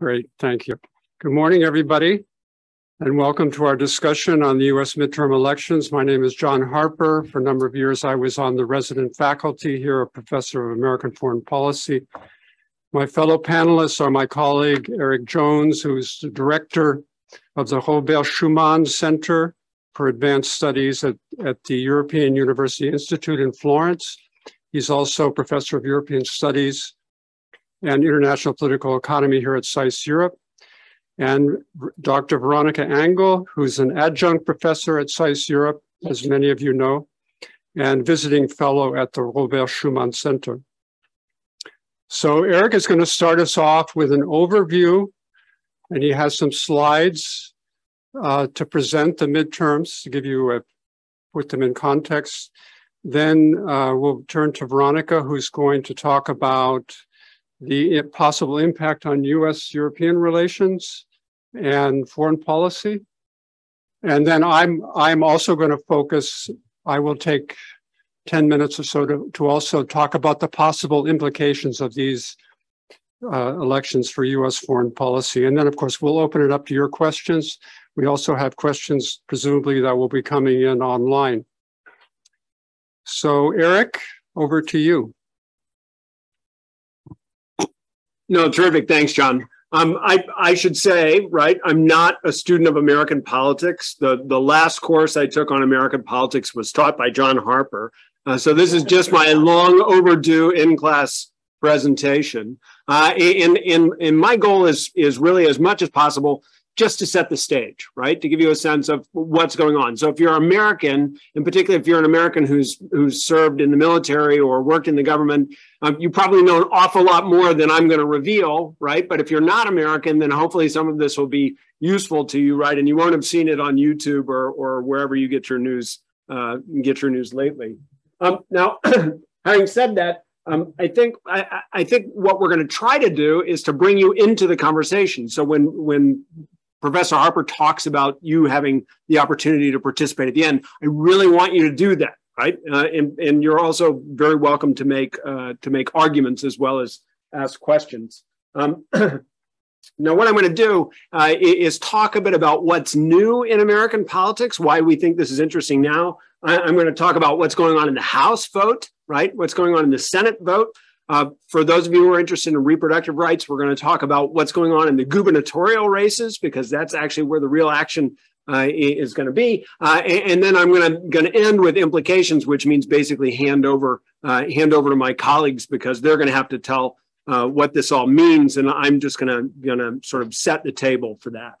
Great, thank you. Good morning, everybody, and welcome to our discussion on the U.S. midterm elections. My name is John Harper. For a number of years, I was on the resident faculty here, a professor of American foreign policy. My fellow panelists are my colleague, Erik Jones, who's the director of the Robert Schuman Center for Advanced Studies at, at the European University Institute in Florence. He's also professor of European Studies and International Political Economy here at SAIS Europe. And Dr. Veronica Anghel, who's an adjunct professor at SAIS Europe, as many of you know, and visiting fellow at the Robert Schuman Center. So Erik is going to start us off with an overview, and he has some slides uh, to present the midterms to give you a put them in context. Then uh, we'll turn to Veronica, who's going to talk about the possible impact on US European relations and foreign policy. And then I'm I'm also going to focus, I will take 10 minutes or so to, to also talk about the possible implications of these uh, elections for US foreign policy. And then, of course, we'll open it up to your questions. We also have questions, presumably, that will be coming in online. So, Erik, over to you. No, terrific. Thanks, John. Um, I, I should say, right, I'm not a student of American politics. The, the last course I took on American politics was taught by John Harper. Uh, so this is just my long overdue in-class presentation. Uh, and, and, and my goal is, is really as much as possible just to set the stage, right? To give you a sense of what's going on. So if you're American, in particular, if you're an American who's who's served in the military or worked in the government, um, you probably know an awful lot more than I'm going to reveal, right? But if you're not American, then hopefully some of this will be useful to you, right? And you won't have seen it on YouTube or or wherever you get your news uh, get your news lately. Um, now, having said that, um, I think I, I, think what we're going to try to do is to bring you into the conversation. So when when Professor Harper talks about you having the opportunity to participate at the end. I really want you to do that, right? Uh, and, and you're also very welcome to make uh, to make arguments as well as ask questions. Um, now, what I'm going to do uh, is talk a bit about what's new in American politics, why we think this is interesting now. I, I'm going to talk about what's going on in the House vote, right? What's going on in the Senate vote. Uh, for those of you who are interested in reproductive rights, we're going to talk about what's going on in the gubernatorial races because that's actually where the real action uh, is going to be. Uh, and, and, then I'm going to end with implications, which means basically hand over uh, hand over to my colleagues because they're going to have to tell uh, what this all means, and I'm just going to going to sort of set the table for that.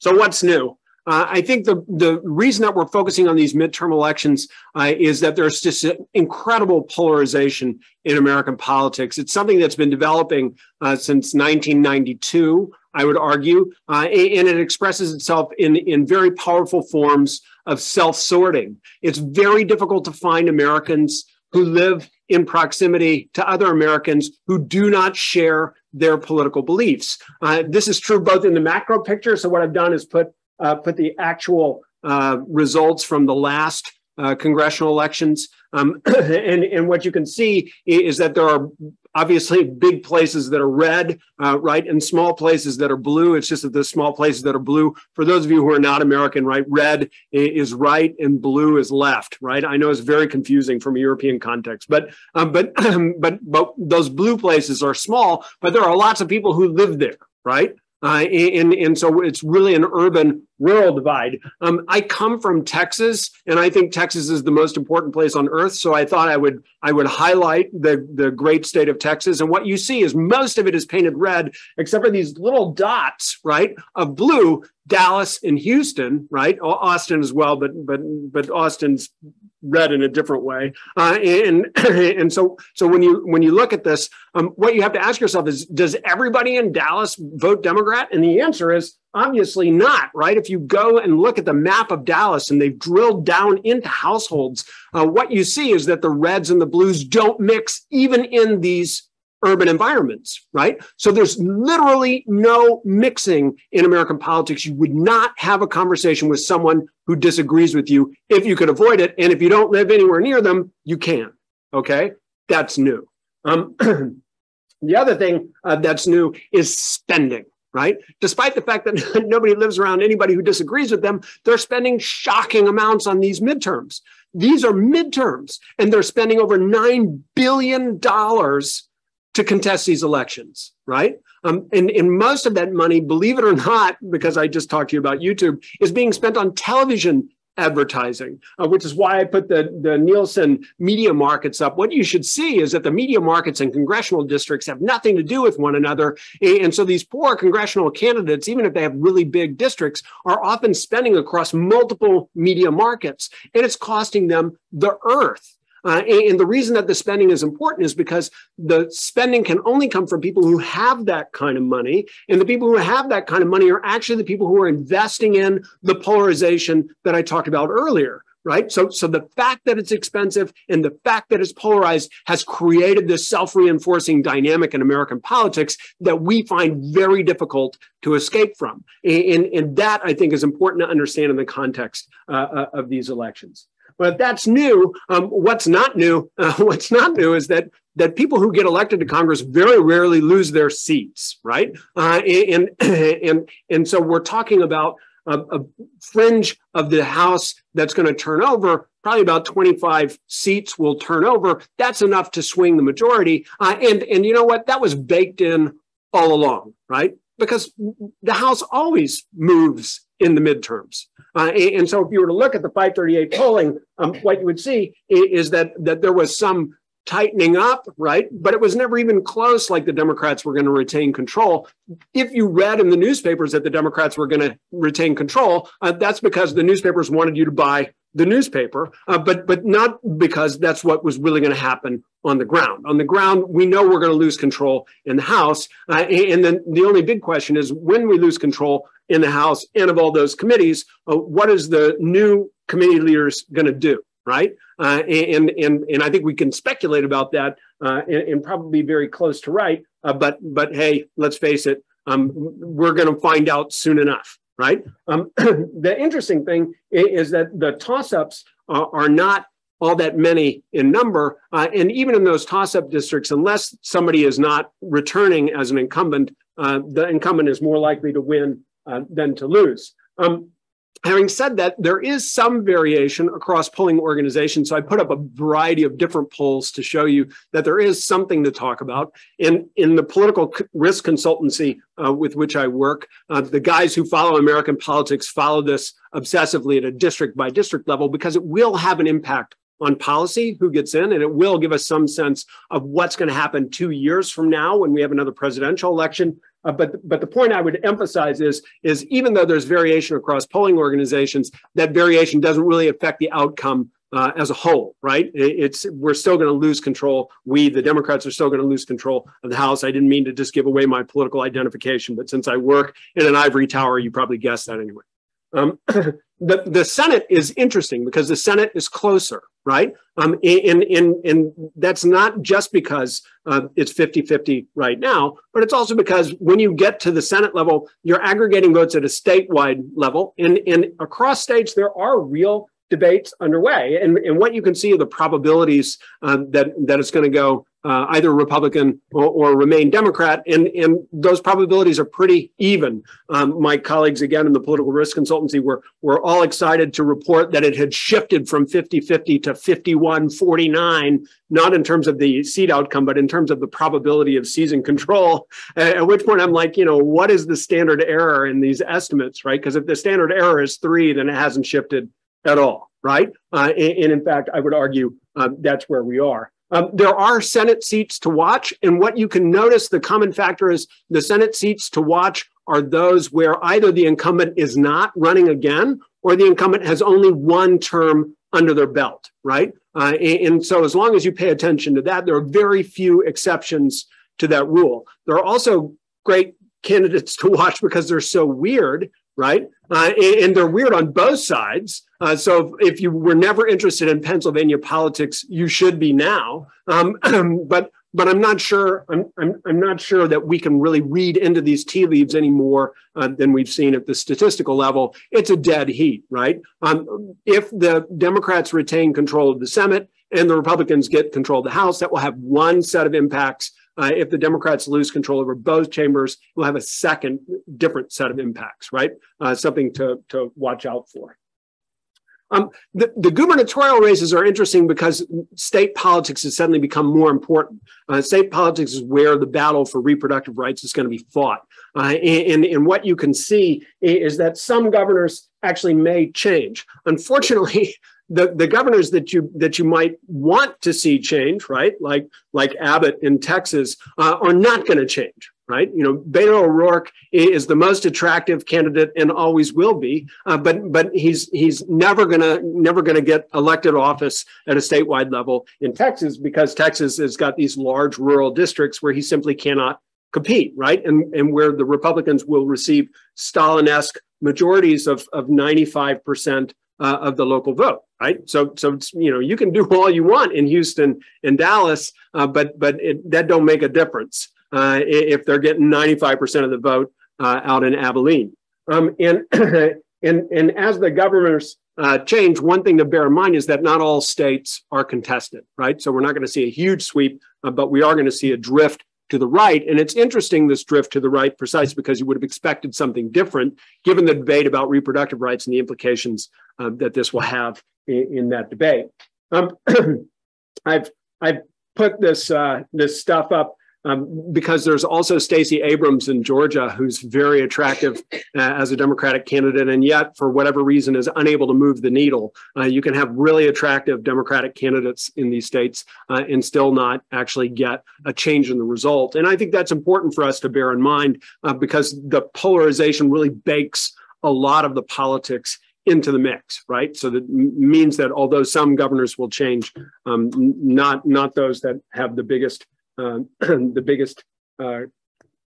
So what's new? Uh, I think the, the reason that we're focusing on these midterm elections uh, is that there's just incredible polarization in American politics. It's something that's been developing uh, since 1992, I would argue, uh, and it expresses itself in, in very powerful forms of self sorting. It's very difficult to find Americans who live in proximity to other Americans who do not share their political beliefs. Uh, this is true both in the macro picture. So, what I've done is put uh, put the actual uh, results from the last uh, congressional elections. Um, and, and what you can see is that there are obviously big places that are red, uh, right, and small places that are blue. It's just that the small places that are blue, for those of you who are not American, right, red is right and blue is left, right? I know it's very confusing from a European context, but um, but but but those blue places are small, but there are lots of people who live there, right? Uh, and, and so it's really an urban rural divide. Um, I come from Texas, and I think Texas is the most important place on earth. So I thought I would I would highlight the the great state of Texas. And what you see is most of it is painted red, except for these little dots, right, of blue. Dallas and Houston, right, Austin as well, but but but Austin's read in a different way. Uh, and and so so when you when you look at this, um, what you have to ask yourself is, does everybody in Dallas vote Democrat? And the answer is obviously not. Right? If you go and look at the map of Dallas and they've drilled down into households, uh, what you see is that the reds and the blues don't mix even in these urban environments, right? So there's literally no mixing in American politics. You would not have a conversation with someone who disagrees with you if you could avoid it. And if you don't live anywhere near them, you can. Okay. That's new. Um, The other thing uh, that's new is spending right? Despite the fact that nobody lives around anybody who disagrees with them, they're spending shocking amounts on these midterms. These are midterms, and they're spending over $9 billion to contest these elections, right? Um, and, and most of that money, believe it or not, because I just talked to you about YouTube, is being spent on television advertising, uh, which is why I put the, the Nielsen media markets up. What you should see is that the media markets and congressional districts have nothing to do with one another. And so these poor congressional candidates, even if they have really big districts, are often spending across multiple media markets, and it's costing them the earth. Uh, and the reason that the spending is important is because the spending can only come from people who have that kind of money. And the people who have that kind of money are actually the people who are investing in the polarization that I talked about earlier. Right. So, so the fact that it's expensive and the fact that it's polarized has created this self reinforcing dynamic in American politics that we find very difficult to escape from. And, and that I think is important to understand in the context uh, uh of these elections. But that's new. Um, what's not new? Uh, what's not new is that that people who get elected to Congress very rarely lose their seats, right? Uh, and and and so we're talking about a, a fringe of the House that's going to turn over. Probably about 25 seats will turn over. That's enough to swing the majority. Uh, and and you know what? That was baked in all along, right? Because the House always moves in the midterms. Uh, and so if you were to look at the 538 polling, um, what you would see is that, that there was some tightening up, right? But it was never even close like the Democrats were going to retain control. If you read in the newspapers that the Democrats were going to retain control, uh, that's because the newspapers wanted you to buy the newspaper, uh, but but not because that's what was really going to happen on the ground. On the ground, we know we're going to lose control in the House, uh, and then the only big question is when we lose control in the House and of all those committees, uh, what is the new committee leaders going to do? Right, uh, and and and I think we can speculate about that uh, and, and, probably very close to right. Uh, but but hey, let's face it, um, we're going to find out soon enough right? Um, the interesting thing is that the toss-ups uh, are not all that many in number. Uh, and even in those toss-up districts, unless somebody is not returning as an incumbent, uh, the incumbent is more likely to win uh, than to lose. Um, Having said that, there is some variation across polling organizations. So I put up a variety of different polls to show you that there is something to talk about. In, in the political risk consultancy uh, with which I work, uh, the guys who follow American politics follow this obsessively at a district by district level because it will have an impact on policy, who gets in, and it will give us some sense of what's going to happen two years from now when we have another presidential election. Uh, but but the point I would emphasize is is even though there's variation across polling organizations, that variation doesn't really affect the outcome uh, as a whole, right? It's we're still going to lose control. We, the Democrats, are still going to lose control of the House. I didn't mean to just give away my political identification, but since I work in an ivory tower, you probably guessed that anyway. Um, the, the Senate is interesting because the Senate is closer, right? Um, and, and, and that's not just because uh, it's 50 50 right now, but it's also because when you get to the Senate level, you're aggregating votes at a statewide level. And, and across states, there are real debates underway. And, and what you can see are the probabilities uh, that, that it's going to go uh, either Republican or, or, remain Democrat, and, and those probabilities are pretty even. Um, my colleagues, again, in the political risk consultancy, were, were all excited to report that it had shifted from 50 50 to 51 49, not in terms of the seat outcome, but in terms of the probability of seizing control. At which point I'm like, you know, what is the standard error in these estimates, right? Because if the standard error is three, then it hasn't shifted at all, right? Uh, and, and, in fact, I would argue um, that's where we are. Um, there are Senate seats to watch. And what you can notice, the common factor is the Senate seats to watch are those where either the incumbent is not running again or the incumbent has only one term under their belt, right? Uh, and, and so as long as you pay attention to that, there are very few exceptions to that rule. There are also great candidates to watch because they're so weird right? Uh, and, they're weird on both sides. Uh, so if you were never interested in Pennsylvania politics, you should be now. Um, but but I'm not sure. I'm, I'm I'm not sure that we can really read into these tea leaves any more uh, than we've seen at the statistical level. It's a dead heat, right? Um, if the Democrats retain control of the Senate and the Republicans get control of the House, that will have one set of impacts uh, if the Democrats lose control over both chambers, we'll have a second different set of impacts, right? Uh, something to, to watch out for. Um, the, the, gubernatorial races are interesting because state politics has suddenly become more important. Uh, state politics is where the battle for reproductive rights is going to be fought. Uh, and, and what you can see is that some governors actually may change. Unfortunately, the, the governors that you that you might want to see change, right, like like Abbott in Texas, uh, are not going to change, right? You know, Beto O'Rourke is the most attractive candidate and always will be, uh, but but he's he's never gonna never gonna get elected office at a statewide level in Texas because Texas has got these large rural districts where he simply cannot compete, right? And and where the Republicans will receive Stalin-esque majorities of of 95 percent uh, of the local vote, right? So, so you know, you can do all you want in Houston and Dallas, uh, but but it, that don't make a difference uh, if they're getting 95% of the vote uh, out in Abilene. Um, and, and, and as the governors uh, change, one thing to bear in mind is that not all states are contested, right? So we're not going to see a huge sweep, uh, but we are going to see a drift to the right. And it's interesting, this drift to the right, precisely because you would have expected something different given the debate about reproductive rights and the implications uh, that this will have in, in that debate. Um, I've, I've put this, uh, this stuff up um, because there's also Stacey Abrams in Georgia, who's very attractive uh, as a Democratic candidate, and yet, for whatever reason, is unable to move the needle. Uh, you can have really attractive Democratic candidates in these states uh, and still not actually get a change in the result. And I think that's important for us to bear in mind uh, because the polarization really bakes a lot of the politics into the mix, right? So that means that although some governors will change, um, not not those that have the biggest uh, the biggest uh,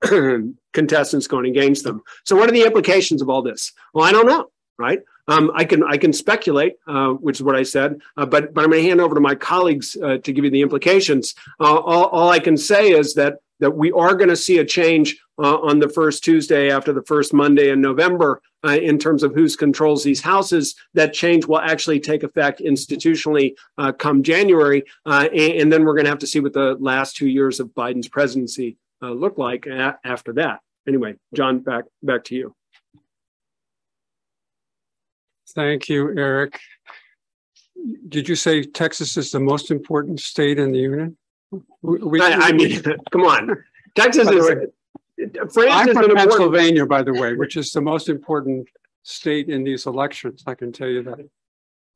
contestants going against them. So, what are the implications of all this? Well, I don't know, right? Um, I can I can speculate, uh, which is what I said, uh, but but I'm going to hand over to my colleagues uh, to give you the implications. Uh, all, all I can say is that that we are going to see a change uh, on the first Tuesday after the first Monday in November uh, in terms of who controls these houses. That change will actually take effect institutionally uh, come January. Uh, and, and, then we're going to have to see what the last two years of Biden's presidency uh, look like after that. Anyway, John, back, back to you. Thank you, Erik. Did you say Texas is the most important state in the union? We, I, I mean, come on. Texas is. France I'm is from Pennsylvania, by the way, which is the most important state in these elections. I can tell you that.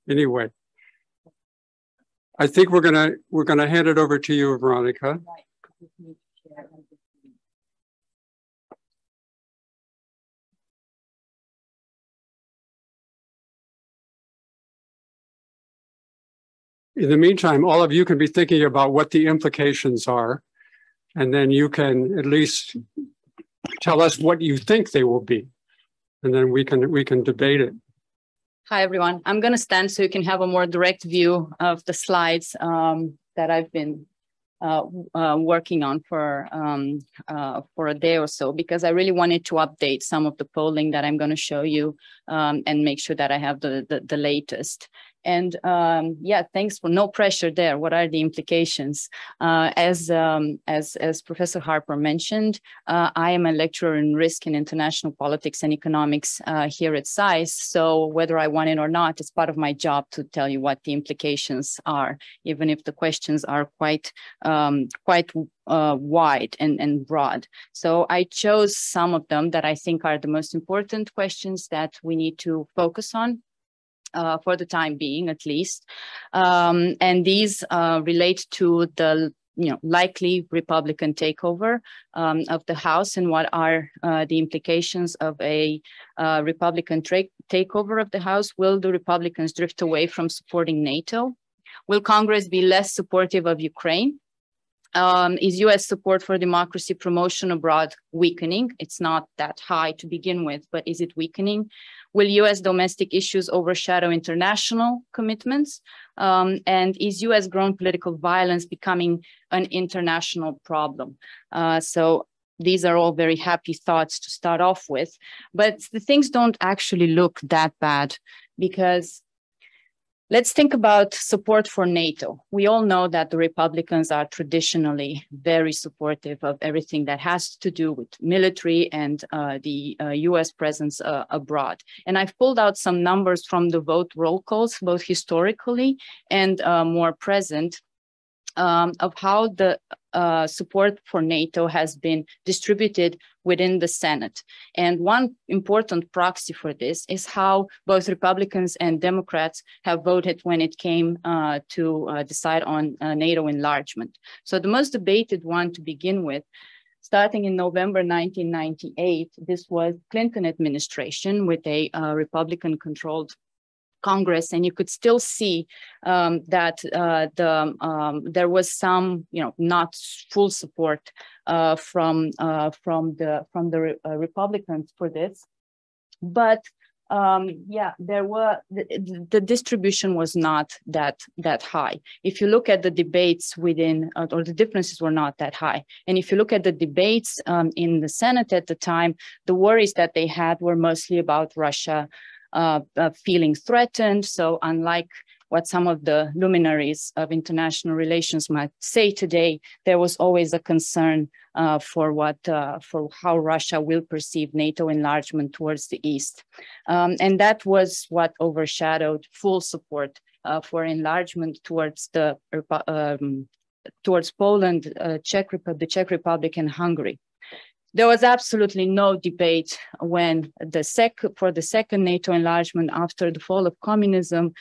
Anyway, I think we're gonna we're gonna hand it over to you, Veronica. In the meantime, all of you can be thinking about what the implications are, and then you can at least tell us what you think they will be, and then we can we can debate it. Hi everyone. I'm going to stand so you can have a more direct view of the slides um, that I've been uh, uh, working on for um, uh, for a day or so because I really wanted to update some of the polling that I'm going to show you um, and make sure that I have the, the, the latest. And um, yeah, thanks for no pressure there. What are the implications? Uh, as, um, as, as Professor Harper mentioned, uh, I am a lecturer in risk and international politics and economics uh, here at SAIS. So whether I want it or not, it's part of my job to tell you what the implications are, even if the questions are quite, um, quite uh, wide and, and broad. So I chose some of them that I think are the most important questions that we need to focus on uh, for the time being, at least. Um, and these uh, relate to the you know, likely Republican takeover um, of the House and what are uh, the implications of a uh, Republican takeover of the House? Will the Republicans drift away from supporting NATO? Will Congress be less supportive of Ukraine? Um, is US support for democracy promotion abroad weakening? It's not that high to begin with, but is it weakening? Will US domestic issues overshadow international commitments? Um, and is US grown political violence becoming an international problem? Uh, so these are all very happy thoughts to start off with, but the things don't actually look that bad because Let's think about support for NATO. We all know that the Republicans are traditionally very supportive of everything that has to do with military and uh, the uh, US presence uh, abroad. And I've pulled out some numbers from the vote roll calls, both historically and uh, more present, um, of how the uh, support for NATO has been distributed within the Senate. And one important proxy for this is how both Republicans and Democrats have voted when it came uh, to uh, decide on uh, NATO enlargement. So the most debated one to begin with starting in November 1998, this was Clinton administration with a uh, Republican controlled Congress, and you could still see um, that uh, the um, there was some, you know, not full support uh, from uh, from the from the re uh, Republicans for this, but um, yeah, there were the, the, distribution was not that that high. If you look at the debates within, uh, or the differences were not that high. And if you look at the debates um, in the Senate at the time, the worries that they had were mostly about Russia, uh, uh, feeling threatened. So unlike what some of the luminaries of international relations might say today, there was always a concern uh, for what uh, for how Russia will perceive NATO enlargement towards the east, um, and that was what overshadowed full support uh, for enlargement towards the um, towards Poland, uh, Czech Republic, the Czech Republic, and Hungary. There was absolutely no debate when the sec for the second NATO enlargement after the fall of communism,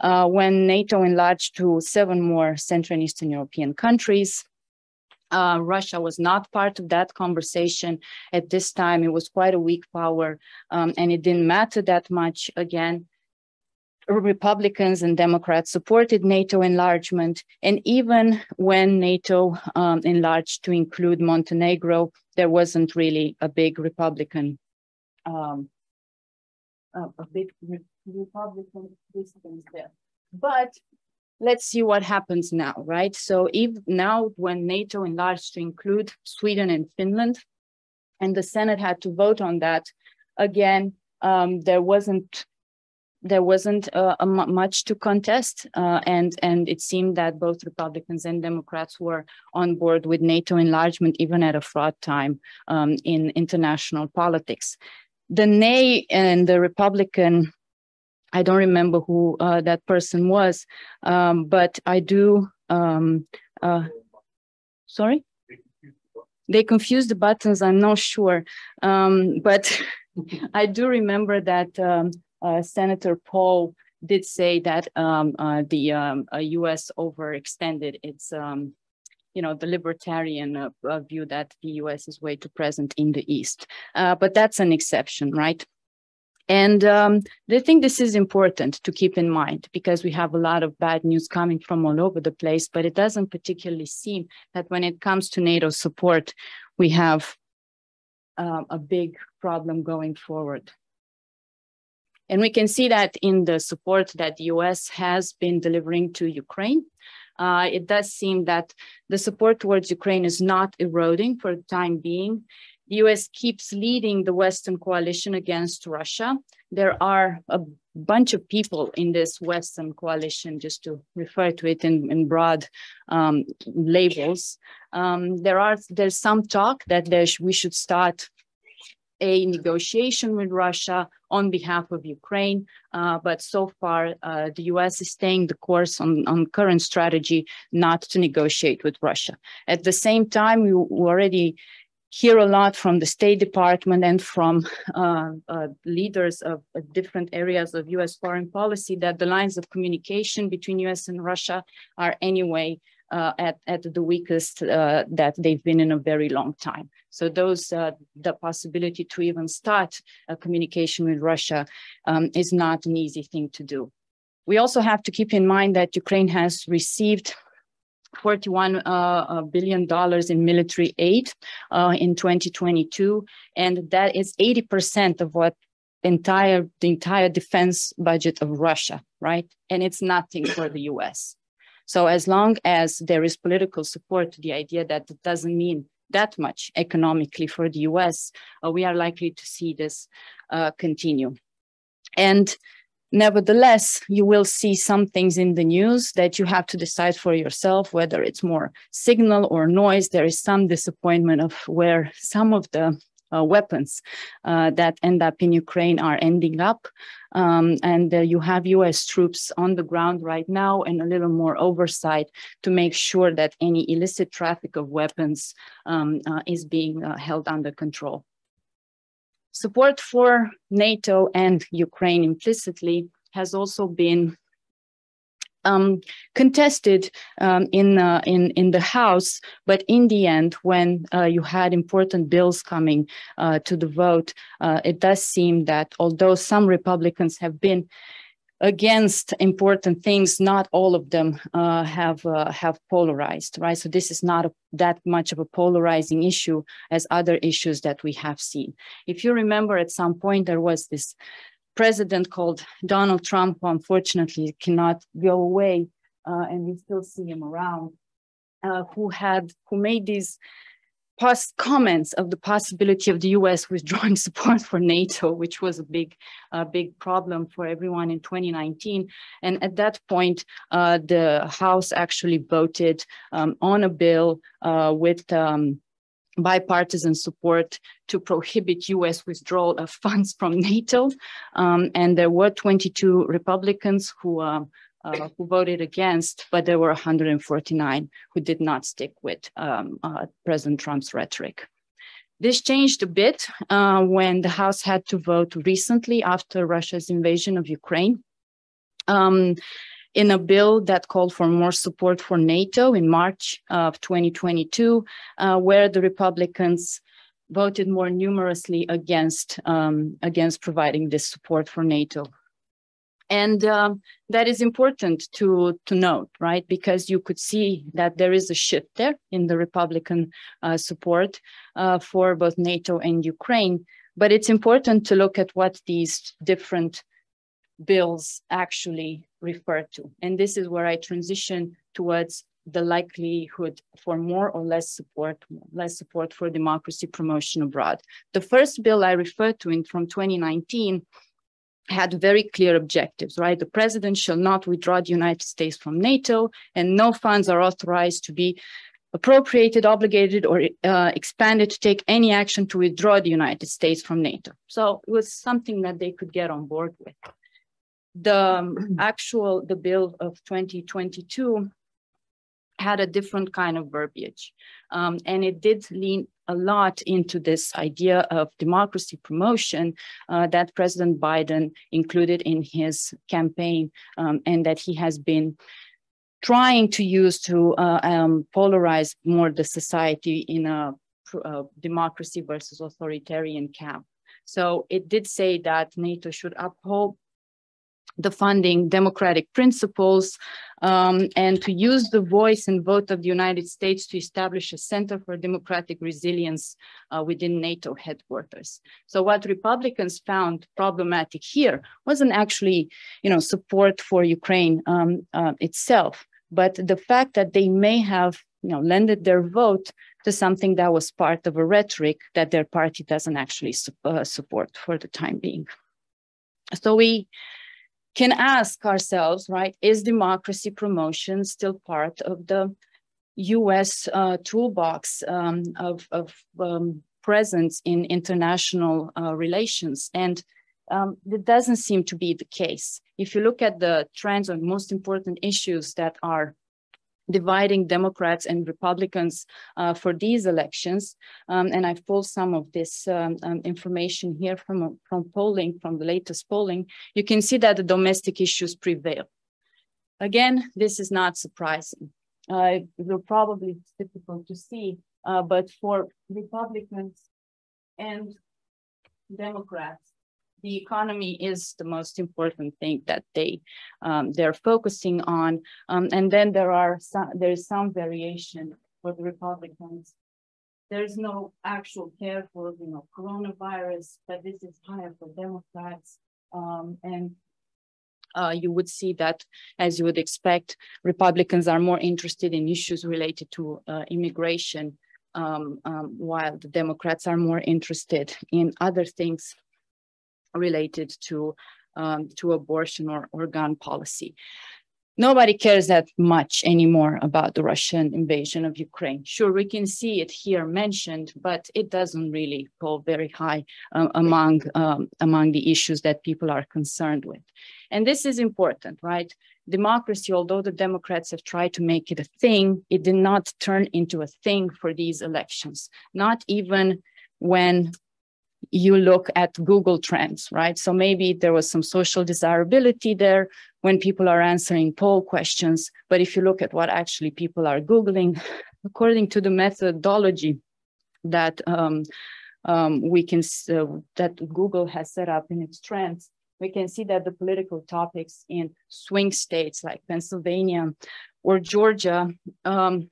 uh, when NATO enlarged to seven more Central and Eastern European countries. Uh, Russia was not part of that conversation at this time. It was quite a weak power, um, and it didn't matter that much. Again, Republicans and Democrats supported NATO enlargement. And even when NATO um, enlarged to include Montenegro, there wasn't really a big Republican, um, a big re Republican distance there. But let's see what happens now, right? So if now when NATO enlarged to include Sweden and Finland, and the Senate had to vote on that, again, um, there wasn't there wasn't uh, much to contest, uh, and and it seemed that both Republicans and Democrats were on board with NATO enlargement, even at a fraught time um, in international politics. The nay and the Republican, I don't remember who uh, that person was, um, but I do. Um, uh, sorry, they confused the buttons. I'm not sure, um, but I do remember that. Um, uh, Senator Paul did say that um, uh, the um, U.S. overextended its, um, you know, the libertarian uh, uh, view that the U.S. is way too present in the East. Uh, but that's an exception, right? And um, I think this is important to keep in mind because we have a lot of bad news coming from all over the place, but it doesn't particularly seem that when it comes to NATO support, we have uh, a big problem going forward. And we can see that in the support that the US has been delivering to Ukraine. Uh, it does seem that the support towards Ukraine is not eroding for the time being. The US keeps leading the Western coalition against Russia. There are a bunch of people in this Western coalition, just to refer to it in, in broad um, labels. Um, there are there's some talk that we should start a negotiation with Russia on behalf of Ukraine. Uh, but so far, uh, the US is staying the course on, on current strategy not to negotiate with Russia. At the same time, we already hear a lot from the State Department and from uh, uh, leaders of uh, different areas of US foreign policy that the lines of communication between US and Russia are anyway uh, at, at the weakest uh, that they've been in a very long time. So those, uh, the possibility to even start a communication with Russia um, is not an easy thing to do. We also have to keep in mind that Ukraine has received 41 uh, uh, billion dollars in military aid in 2022, and that is 80% of what entire the entire defense budget of Russia, right? And it's nothing for the U.S. So as long as there is political support to the idea that it doesn't mean that much economically for the US, uh, we are likely to see this uh, continue. And Nevertheless, you will see some things in the news that you have to decide for yourself whether it's more signal or noise. There is some disappointment of where some of the weapons uh, that end up in Ukraine are ending up. Um, and uh, you have US troops on the ground right now and a little more oversight to make sure that any illicit traffic of weapons um, uh, is being uh, held under control. Support for NATO and Ukraine implicitly has also been um, contested um, in, uh, in, in the House, but in the end, when uh, you had important bills coming uh, to the vote, uh, it does seem that although some Republicans have been against important things, not all of them uh, have uh, have polarized, right? So this is not a, that much of a polarizing issue as other issues that we have seen. If you remember, at some point there was this president called Donald Trump, who unfortunately cannot go away, uh, and we still see him around, uh, who had who made these past comments of the possibility of the U.S. withdrawing support for NATO, which was a big, uh, big problem for everyone in 2019. And at that point, uh, the House actually voted um, on a bill uh, with. Um, bipartisan support to prohibit US withdrawal of funds from NATO. Um, and there were 22 Republicans who, uh, uh, who voted against, but there were 149 who did not stick with um, uh, President Trump's rhetoric. This changed a bit uh, when the House had to vote recently after Russia's invasion of Ukraine. Um, in a bill that called for more support for NATO in March of 2022, uh, where the Republicans voted more numerously against, um, against providing this support for NATO. And um, that is important to, to note, right? Because you could see that there is a shift there in the Republican uh, support uh, for both NATO and Ukraine. But it's important to look at what these different bills actually refer to. And this is where I transition towards the likelihood for more or less support, less support for democracy promotion abroad. The first bill I referred to in from 2019 had very clear objectives, right? The president shall not withdraw the United States from NATO, and no funds are authorized to be appropriated, obligated, or uh, expanded to take any action to withdraw the United States from NATO. So it was something that they could get on board with the um, actual, the bill of 2022 had a different kind of verbiage. Um, and it did lean a lot into this idea of democracy promotion uh, that President Biden included in his campaign um, and that he has been trying to use to uh, um, polarize more the society in a, a democracy versus authoritarian camp. So it did say that NATO should uphold the funding democratic principles um, and to use the voice and vote of the United States to establish a Center for Democratic Resilience uh, within NATO headquarters. So what Republicans found problematic here wasn't actually, you know, support for Ukraine um, uh, itself, but the fact that they may have, you know, lended their vote to something that was part of a rhetoric that their party doesn't actually su uh, support for the time being. So we can ask ourselves, right, is democracy promotion still part of the US uh, toolbox um, of, of um, presence in international uh, relations? And um, it doesn't seem to be the case. If you look at the trends on most important issues that are dividing Democrats and Republicans uh, for these elections. Um, and I've pulled some of this um, um, information here from, from polling, from the latest polling. You can see that the domestic issues prevail. Again, this is not surprising. Uh, will probably difficult to see, uh, but for Republicans and Democrats, the economy is the most important thing that they um, they're focusing on. Um, and then there are some, there's some variation for the Republicans. There's no actual care for you know coronavirus, but this is higher for Democrats. Um, and uh, you would see that, as you would expect, Republicans are more interested in issues related to uh, immigration, um, um, while the Democrats are more interested in other things related to um, to abortion or, or gun policy. Nobody cares that much anymore about the Russian invasion of Ukraine. Sure, we can see it here mentioned, but it doesn't really go very high uh, among, um, among the issues that people are concerned with. And this is important, right? Democracy, although the Democrats have tried to make it a thing, it did not turn into a thing for these elections, not even when you look at Google Trends, right? So maybe there was some social desirability there when people are answering poll questions. But if you look at what actually people are Googling, according to the methodology that um, um, we can, uh, that Google has set up in its trends, we can see that the political topics in swing states like Pennsylvania or Georgia um,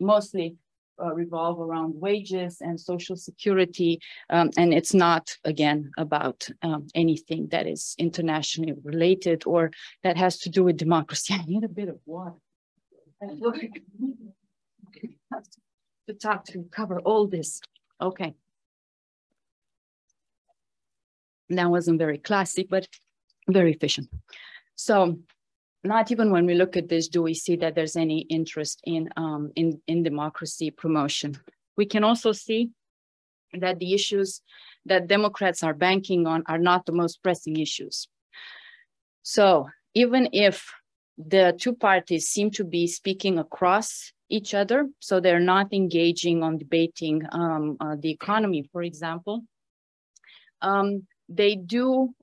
mostly uh, revolve around wages and social security. Um, and it's not, again, about um, anything that is internationally related or that has to do with democracy. I need a bit of water. to talk to cover all this. Okay. That wasn't very classy, but very efficient. So not even when we look at this do we see that there's any interest in, um, in, in democracy promotion. We can also see that the issues that Democrats are banking on are not the most pressing issues. So even if the two parties seem to be speaking across each other, so they're not engaging on debating um, uh, the economy, for example, um, they do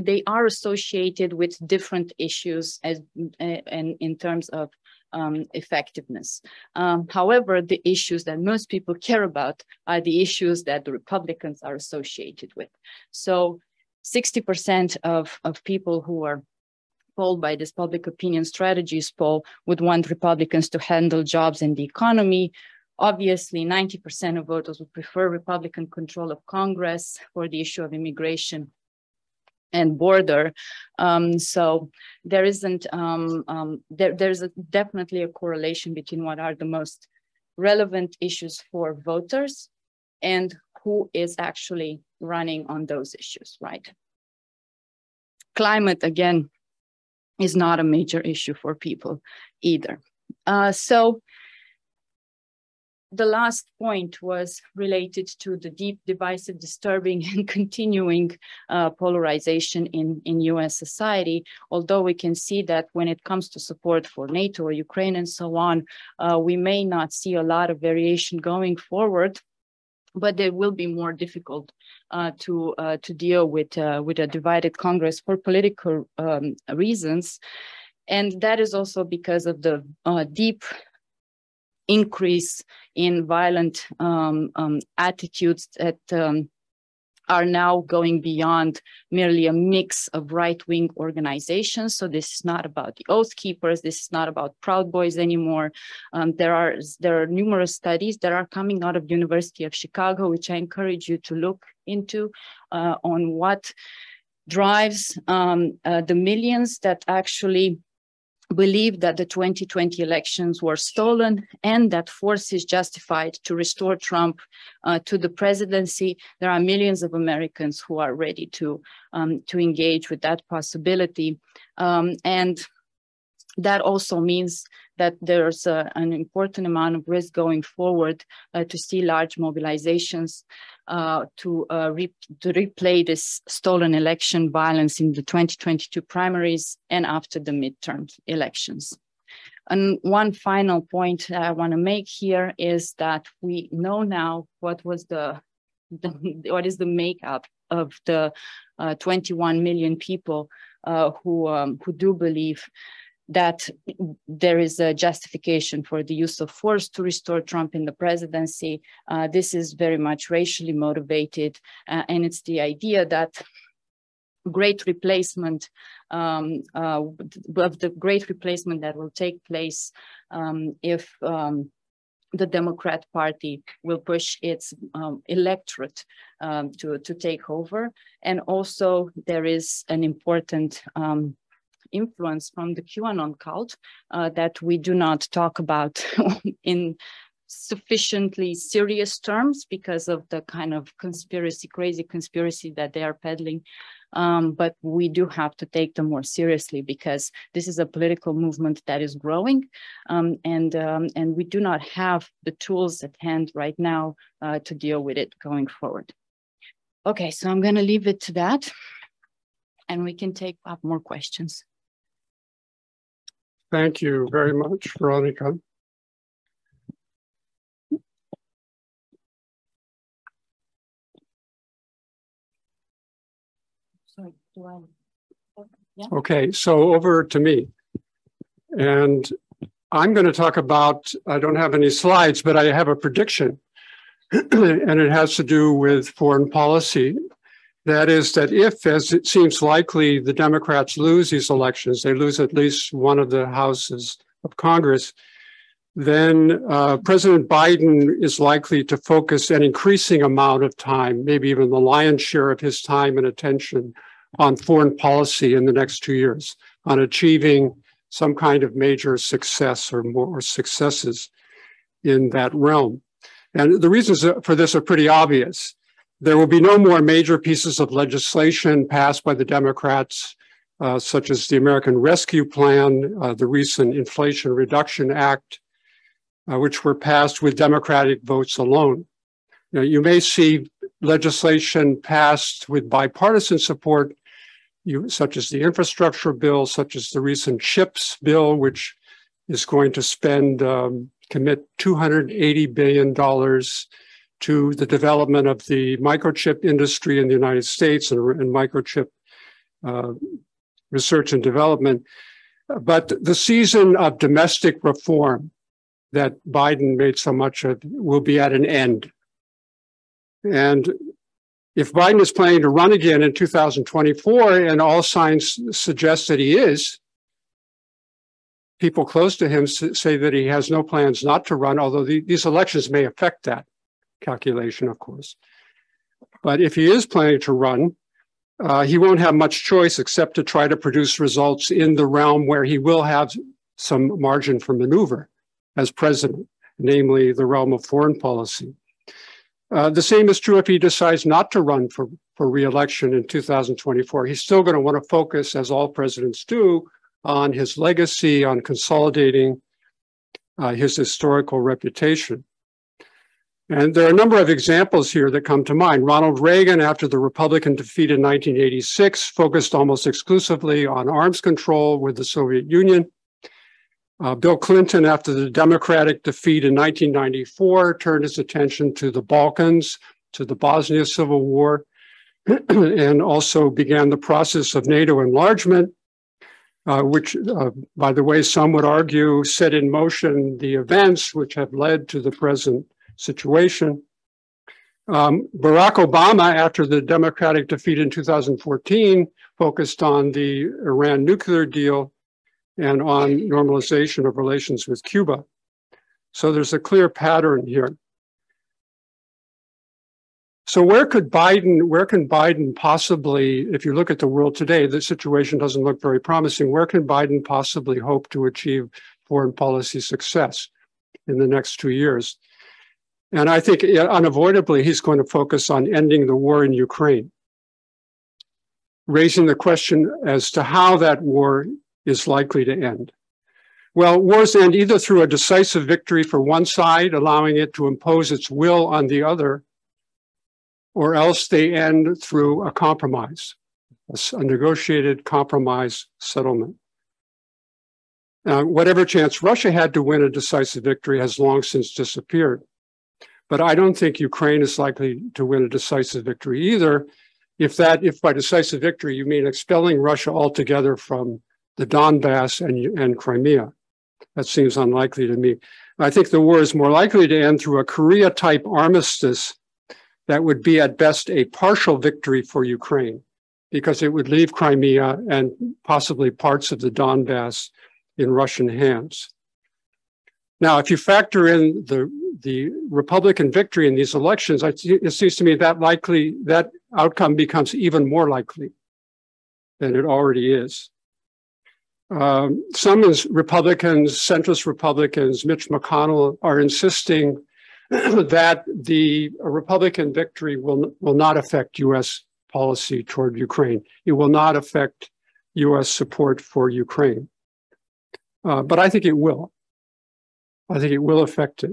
they are associated with different issues as and in terms of um, effectiveness. Um, however, the issues that most people care about are the issues that the Republicans are associated with. So 60% of, of people who are polled by this public opinion strategies poll would want Republicans to handle jobs and the economy. Obviously, 90% of voters would prefer Republican control of Congress for the issue of immigration and border. Um, so there isn't, um, um, there, there's a, definitely a correlation between what are the most relevant issues for voters and who is actually running on those issues, right? Climate, again, is not a major issue for people either. Uh, so the last point was related to the deep, divisive, disturbing, and continuing uh, polarization in, in US society. Although we can see that when it comes to support for NATO or Ukraine and so on, uh, we may not see a lot of variation going forward. But they will be more difficult uh, to uh, to deal with uh, with a divided Congress for political um, reasons, and that is also because of the uh, deep increase in violent um, um, attitudes that um, are now going beyond merely a mix of right-wing organizations. So this is not about the Oath Keepers. This is not about Proud Boys anymore. Um, there are there are numerous studies that are coming out of University of Chicago, which I encourage you to look into uh, on what drives um, uh, the millions that actually believe that the 2020 elections were stolen and that force is justified to restore Trump uh, to the presidency. There are millions of Americans who are ready to, um, to engage with that possibility. Um, and that also means that there's a, an important amount of risk going forward uh, to see large mobilizations uh, to, uh, re to replay this stolen election violence in the 2022 primaries and after the midterm elections. And one final point I want to make here is that we know now what was the, the what is the makeup of the uh, 21 million people uh, who um, who do believe that there is a justification for the use of force to restore Trump in the presidency. Uh, this is very much racially motivated, uh, and it's the idea that great replacement um, uh, of the great replacement that will take place um, if um, the Democrat Party will push its um, electorate um, to, to take over. And also there is an important um, influence from the QAnon cult uh, that we do not talk about in sufficiently serious terms because of the kind of conspiracy, crazy conspiracy that they are peddling Um, but we do have to take them more seriously because this is a political movement that is growing, um, and um, and we do not have the tools at hand right now uh, to deal with it going forward. Okay, so I'm going to leave it to that, and we can take up more questions. Thank you very much, Veronica. Sorry, do I? Okay, so over to me. And I'm going to talk about, I don't have any slides, but I have a prediction. and it has to do with foreign policy. That is that if, as it seems likely, the Democrats lose these elections, they lose at least one of the houses of Congress, then uh, President Biden is likely to focus an increasing amount of time, maybe even the lion's share of his time and attention on foreign policy in the next two years, on achieving some kind of major success or more successes in that realm. And the reasons for this are pretty obvious. There will be no more major pieces of legislation passed by the Democrats, uh, such as the American Rescue Plan, uh, the recent Inflation Reduction Act, uh, which were passed with Democratic votes alone. Now, you may see legislation passed with bipartisan support, you, such as the infrastructure bill, such as the recent CHIPS bill, which is going to spend, um, commit $280 billion to the development of the microchip industry in the United States and, and microchip uh, research and development. But the season of domestic reform that Biden made so much of will be at an end. And if Biden is planning to run again in 2024, and all signs suggest that he is, people close to him say that he has no plans not to run, although the, these elections may affect that calculation, of course. But if he is planning to run, uh, he won't have much choice except to try to produce results in the realm where he will have some margin for maneuver as president, namely the realm of foreign policy. Uh, the same is true if he decides not to run for, for reelection in 2024. He's still going to want to focus, as all presidents do, on his legacy, on consolidating uh, his historical reputation. And there are a number of examples here that come to mind. Ronald Reagan, after the Republican defeat in 1986, focused almost exclusively on arms control with the Soviet Union. Uh, Bill Clinton, after the Democratic defeat in 1994, turned his attention to the Balkans, to the Bosnia Civil War, and also began the process of NATO enlargement, uh, which, uh, by the way, some would argue set in motion the events which have led to the present situation. Um, Barack Obama, after the Democratic defeat in 2014, focused on the Iran nuclear deal and on normalization of relations with Cuba. So there's a clear pattern here. So where could Biden, where can Biden possibly, if you look at the world today, the situation doesn't look very promising. Where can Biden possibly hope to achieve foreign policy success in the next two years? And I think unavoidably, he's going to focus on ending the war in Ukraine, raising the question as to how that war is likely to end? Well, wars end either through a decisive victory for one side, allowing it to impose its will on the other, or else they end through a compromise, a, negotiated compromise settlement. Now, whatever chance Russia had to win a decisive victory has long since disappeared. But I don't think Ukraine is likely to win a decisive victory either. If that, if by decisive victory you mean expelling Russia altogether from the Donbass and, and Crimea. That seems unlikely to me. I think the war is more likely to end through a Korea type armistice that would be at best a partial victory for Ukraine because it would leave Crimea and possibly parts of the Donbass in Russian hands. Now, if you factor in the, the Republican victory in these elections, it seems to me that likely that outcome becomes even more likely than it already is. Um, some Republicans, centrist Republicans, Mitch McConnell, are insisting that the Republican victory will, will not affect U.S. policy toward Ukraine. It will not affect US support for Ukraine. Uh, but I think it will. I think it will affect it.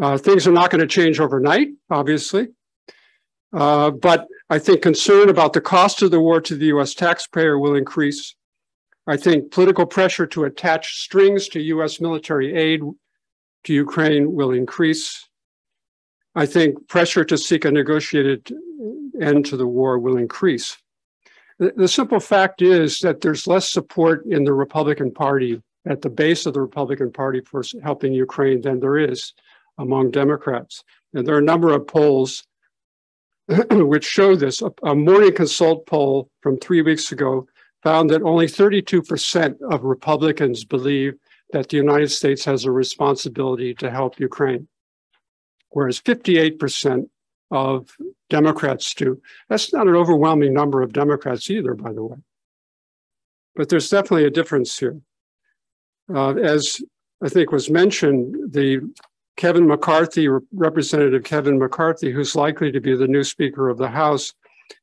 Uh, things are not going to change overnight, obviously. Uh, but I think concern about the cost of the war to the US taxpayer will increase. I think political pressure to attach strings to US military aid to Ukraine will increase. I think pressure to seek a negotiated end to the war will increase. The, the simple fact is that there's less support in the Republican Party, at the base of the Republican Party, for helping Ukraine than there is among Democrats. And there are a number of polls which show this. A, Morning Consult poll from three weeks ago found that only 32% of Republicans believe that the United States has a responsibility to help Ukraine whereas 58% of Democrats do. That's not an overwhelming number of Democrats either, by the way. But there's definitely a difference here. Uh, as I think was mentioned, the Kevin McCarthy, Representative Kevin McCarthy, who's likely to be the new Speaker of the House,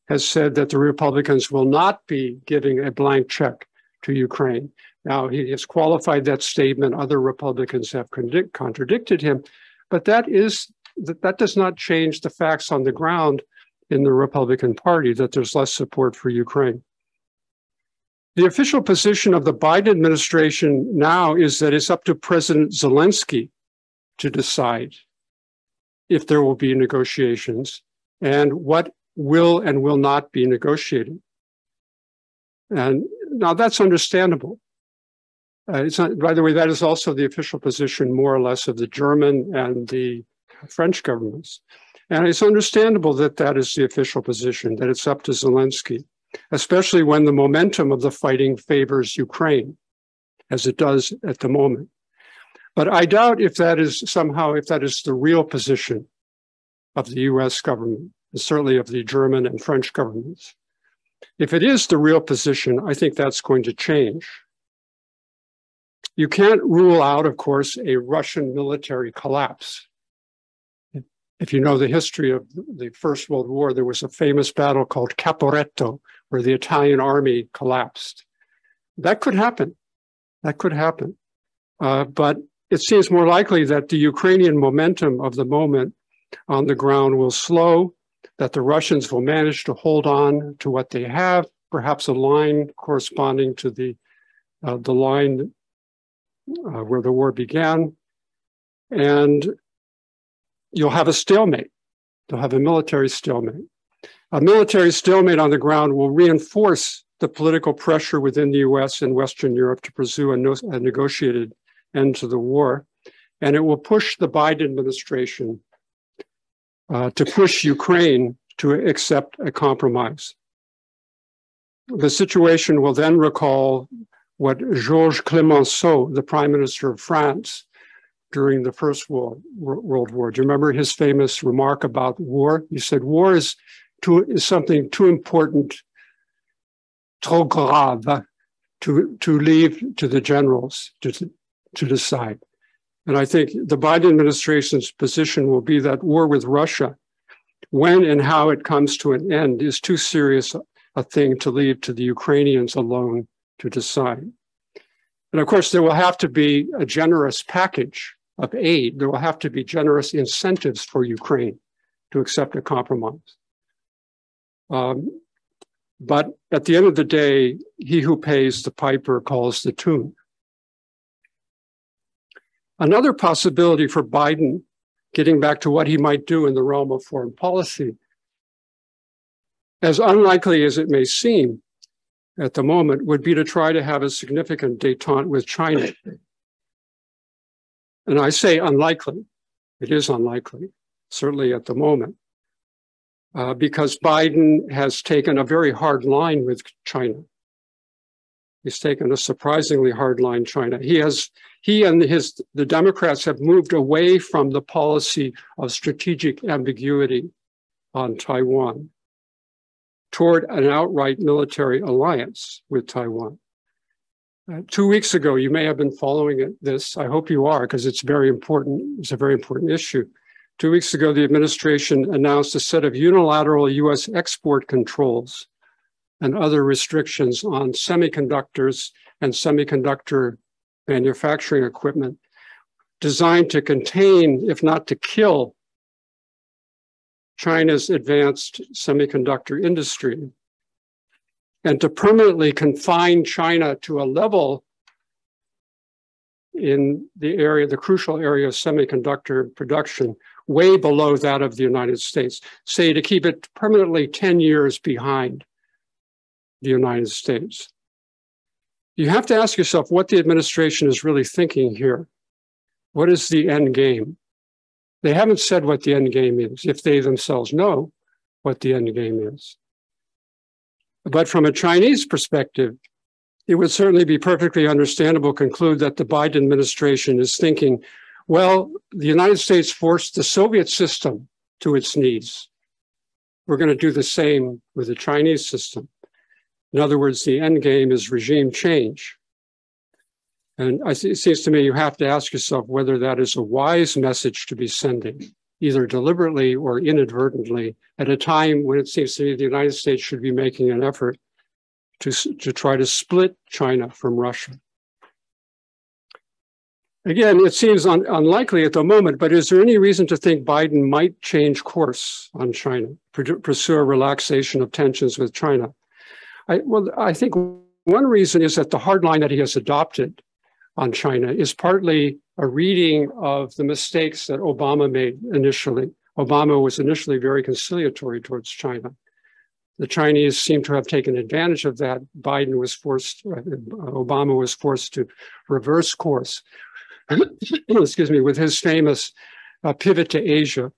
has said that the Republicans will not be giving a blank check to Ukraine. Now, he has qualified that statement. Other Republicans have contradicted him, but that is that, that does not change the facts on the ground in the Republican Party that there's less support for Ukraine. The official position of the Biden administration now is that it's up to President Zelensky to decide if there will be negotiations and what will and will not be negotiated. And now that's understandable. Uh, it's not, by the way, that is also the official position, more or less, of the German and the French governments. And it's understandable that that is the official position, that it's up to Zelensky, especially when the momentum of the fighting favors Ukraine, as it does at the moment. But I doubt if that is somehow, if that is the real position of the US government, and certainly of the German and French governments. If it is the real position, I think that's going to change. You can't rule out, of course, a Russian military collapse if you know the history of the First World War, there was a famous battle called Caporetto, where the Italian army collapsed. That could happen. That could happen. Uh, but it seems more likely that the Ukrainian momentum of the moment on the ground will slow, that the Russians will manage to hold on to what they have, perhaps a line corresponding to the, uh, the line uh, where the war began. And you'll have a stalemate. You'll have a military stalemate. A military stalemate on the ground will reinforce the political pressure within the US and Western Europe to pursue a, no, a negotiated end to the war. And it will push the Biden administration uh, to push Ukraine to accept a compromise. The situation will then recall what Georges Clemenceau, the prime minister of France, during the First World, World War. Do you remember his famous remark about war? He said, war is, too, is something too important, trop grave, to, to leave to the generals to, to decide. And I think the Biden administration's position will be that war with Russia, when and how it comes to an end, is too serious a thing to leave to the Ukrainians alone to decide. And of course, there will have to be a generous package of aid, there will have to be generous incentives for Ukraine to accept a compromise. Um, but at the end of the day, he who pays the piper calls the tune. Another possibility for Biden, getting back to what he might do in the realm of foreign policy, as unlikely as it may seem at the moment, would be to try to have a significant detente with China and I say unlikely. It is unlikely, certainly at the moment, uh, because Biden has taken a very hard line with China. He's taken a surprisingly hard line China. He has he and his the Democrats have moved away from the policy of strategic ambiguity on Taiwan toward an outright military alliance with Taiwan. Uh, two weeks ago, you may have been following it, this. I hope you are, because it's very important. It's a very important issue. Two weeks ago, the administration announced a set of unilateral US export controls and other restrictions on semiconductors and semiconductor manufacturing equipment designed to contain, if not to kill, China's advanced semiconductor industry and to permanently confine China to a level in the area, the crucial area of semiconductor production, way below that of the United States, say to keep it permanently 10 years behind the United States. You have to ask yourself what the administration is really thinking here. What is the end game? They haven't said what the end game is, if they themselves know what the end game is. But from a Chinese perspective, it would certainly be perfectly understandable conclude that the Biden administration is thinking, well, the United States forced the Soviet system to its knees. We're going to do the same with the Chinese system. In other words, the end game is regime change. And it seems to me you have to ask yourself whether that is a wise message to be sending, either deliberately or inadvertently, at a time when it seems to me the United States should be making an effort to, to try to split China from Russia. Again, it seems un unlikely at the moment, but is there any reason to think Biden might change course on China, pursue a relaxation of tensions with China? I, well, I think one reason is that the hard line that he has adopted on China is partly a reading of the mistakes that Obama made initially. Obama was initially very conciliatory towards China. The Chinese seem to have taken advantage of that. Biden was forced, uh, Obama was forced to reverse course, excuse me, with his famous uh, pivot to Asia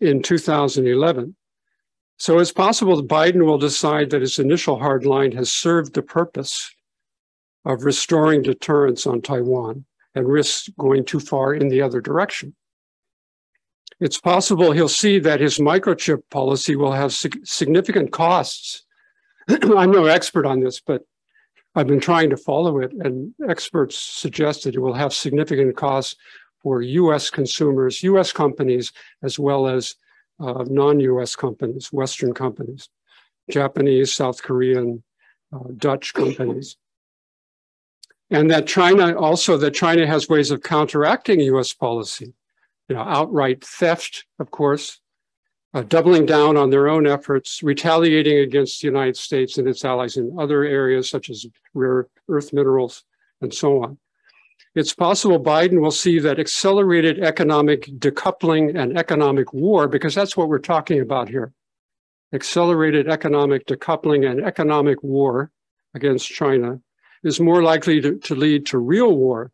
in 2011. So it's possible that Biden will decide that his initial hard line has served the purpose of restoring deterrence on Taiwan and risks going too far in the other direction. It's possible he'll see that his microchip policy will have significant costs. I'm no expert on this, but I've been trying to follow it, and experts suggest that it will have significant costs for US consumers, US companies, as well as uh, non US companies, Western companies, Japanese, South Korean, uh, Dutch companies and that China also that China has ways of counteracting U.S. policy, you know, outright theft, of course, uh, doubling down on their own efforts, retaliating against the United States and its allies in other areas such as rare earth minerals and so on. It's possible Biden will see that accelerated economic decoupling and economic war, because that's what we're talking about here. Accelerated economic decoupling and economic war against China is more likely to, to lead to real war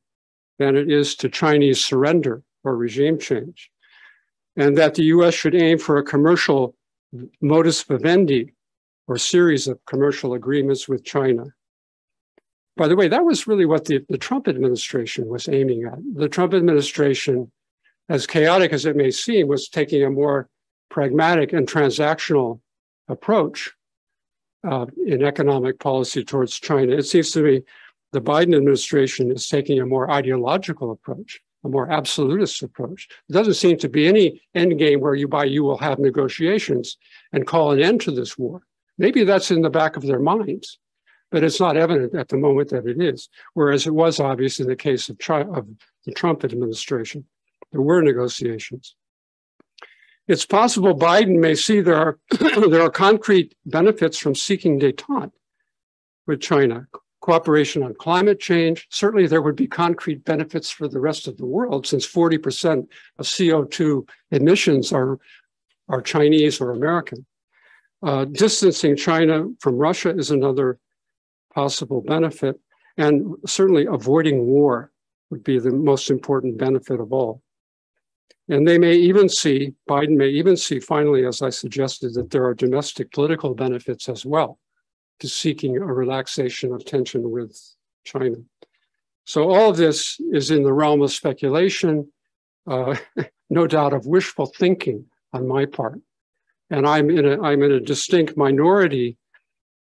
than it is to Chinese surrender or regime change. And that the US should aim for a commercial modus vivendi or series of commercial agreements with China. By the way, that was really what the, the Trump administration was aiming at. The Trump administration, as chaotic as it may seem, was taking a more pragmatic and transactional approach uh, in economic policy towards China. It seems to me the Biden administration is taking a more ideological approach, a more absolutist approach. There doesn't seem to be any end game where you by you will have negotiations and call an end to this war. Maybe that's in the back of their minds, but it's not evident at the moment that it is. Whereas it was obvious in the case of, of the Trump administration, there were negotiations. It's possible Biden may see there are, there are concrete benefits from seeking detente with China. Cooperation on climate change. Certainly, there would be concrete benefits for the rest of the world since 40% of CO2 emissions are, are Chinese or American. Uh, distancing China from Russia is another possible benefit. And certainly, avoiding war would be the most important benefit of all. And they may even see, Biden may even see finally, as I suggested, that there are domestic political benefits as well to seeking a relaxation of tension with China. So all of this is in the realm of speculation, uh, no doubt of wishful thinking on my part. And I'm in a, I'm in a distinct minority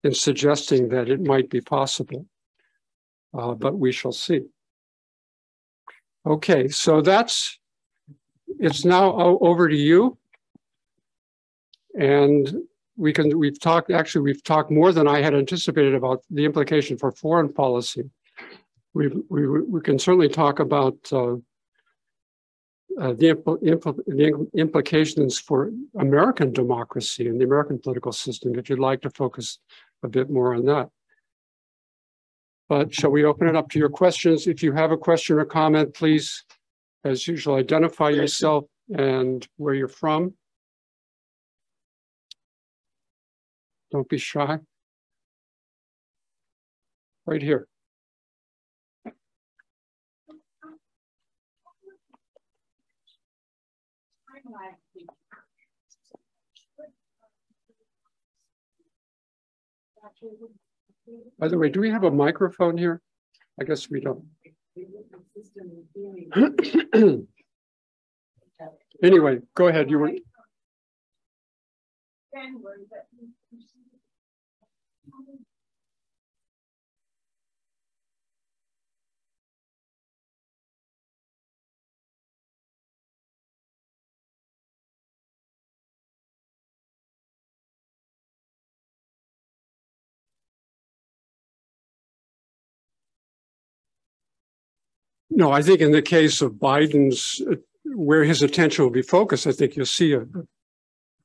in suggesting that it might be possible, uh, but we shall see. Okay, so that's it's now over to you. And we can, we've talked, actually, we've talked more than I had anticipated about the implication for foreign policy. we we, we can certainly talk about uh, uh, the, impl impl the implications for American democracy and the American political system, if you'd like to focus a bit more on that. But shall we open it up to your questions? If you have a question or comment, please, as usual, identify yourself and where you're from. Don't be shy. Right here. By the way, do we have a microphone here? I guess we don't. anyway, go ahead. You want. No, I think in the case of Biden's, uh, where his attention will be focused, I think you'll see a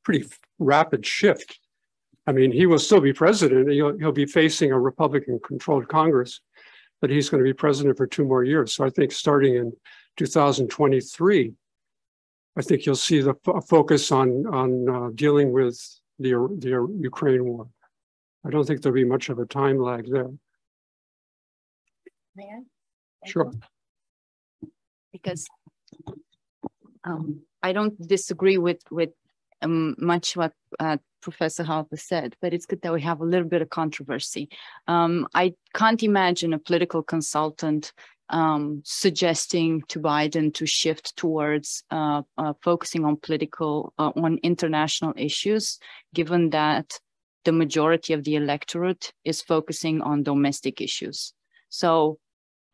pretty rapid shift. I mean, he will still be president. He'll, he'll be facing a Republican controlled Congress, but he's going to be president for two more years. So I think starting in 2023, I think you'll see the focus on, on uh, dealing with the, the Ukraine war. I don't think there'll be much of a time lag there. Man. Sure because um, I don't disagree with with um, much what uh, Professor Harper said, but it's good that we have a little bit of controversy. Um, I can't imagine a political consultant um, suggesting to Biden to shift towards uh, uh, focusing on political, uh, on international issues, given that the majority of the electorate is focusing on domestic issues. So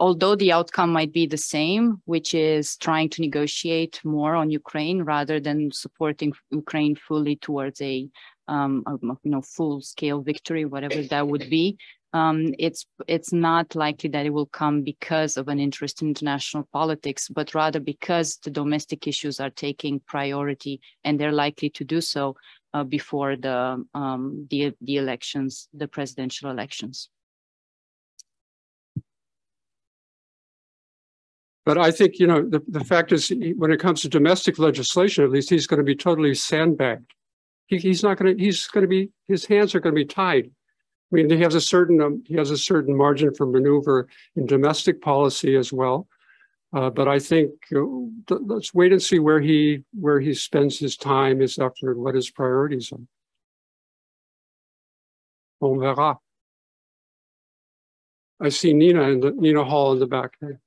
although the outcome might be the same, which is trying to negotiate more on Ukraine rather than supporting Ukraine fully towards a, um, a you know full scale victory, whatever that would be, um, it's it's not likely that it will come because of an interest in international politics, but rather because the domestic issues are taking priority and they're likely to do so uh, before the um, the the elections, the presidential elections. But I think, you know, the, the fact is, when it comes to domestic legislation, at least he's going to be totally sandbagged. He, he's not going to, he's going to be, his hands are going to be tied. I mean, he has a certain, um, he has a certain margin for maneuver in domestic policy as well. Uh, but I think uh, let's wait and see where he where he spends his time, his effort, what his priorities are. On verra. I see Nina and Nina Hall in the back there.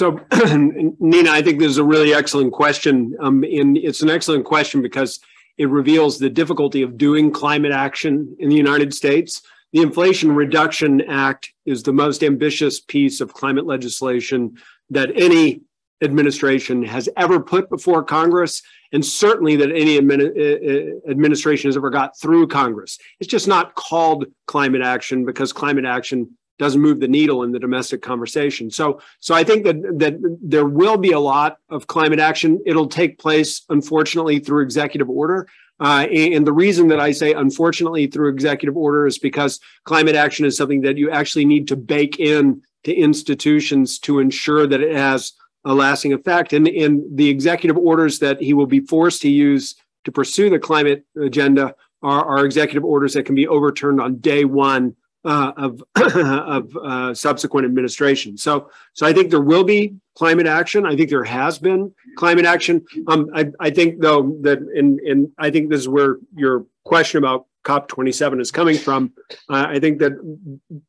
So, Nina, I think this is a really excellent question. Um, and it's an excellent question because it reveals the difficulty of doing climate action in the United States. The Inflation Reduction Act is the most ambitious piece of climate legislation that any administration has ever put before Congress, and certainly that any administration has ever got through Congress. It's just not called climate action because climate action doesn't move the needle in the domestic conversation. So, so I think that that there will be a lot of climate action. It'll take place, unfortunately, through executive order. Uh, and the reason that I say unfortunately through executive order is because climate action is something that you actually need to bake in to institutions to ensure that it has a lasting effect. And, and the executive orders that he will be forced to use to pursue the climate agenda are, are executive orders that can be overturned on day one uh, of of uh, subsequent administration. So, so I think there will be climate action. I think there has been climate action. Um, I, I think though that, and and I think this is where your question about COP27 is coming from. Uh, I think that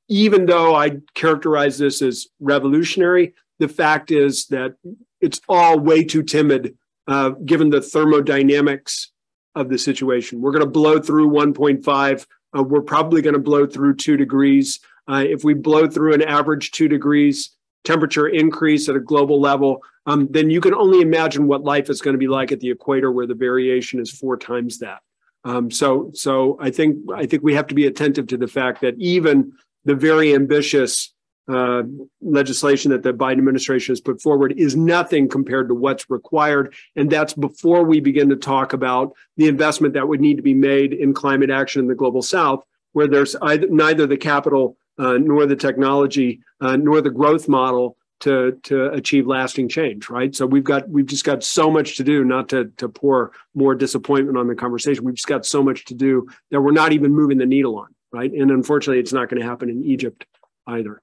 even though I characterize this as revolutionary, the fact is that it's all way too timid uh, given the thermodynamics of the situation. We're going to blow through 1.5 uh, we're probably going to blow through two degrees. Uh, if we blow through an average two degrees temperature increase at a global level, um, then you can only imagine what life is going to be like at the equator, where the variation is four times that. Um, so, so I think I think we have to be attentive to the fact that even the very ambitious uh, legislation that the Biden administration has put forward is nothing compared to what's required. And that's before we begin to talk about the investment that would need to be made in climate action in the global south, where there's either, neither the capital uh, nor the technology uh, nor the growth model to to achieve lasting change right? So we've got we've just got so much to do not to to pour more disappointment on the conversation. We've just got so much to do that we're not even moving the needle on right? And unfortunately it's not going to happen in egypt either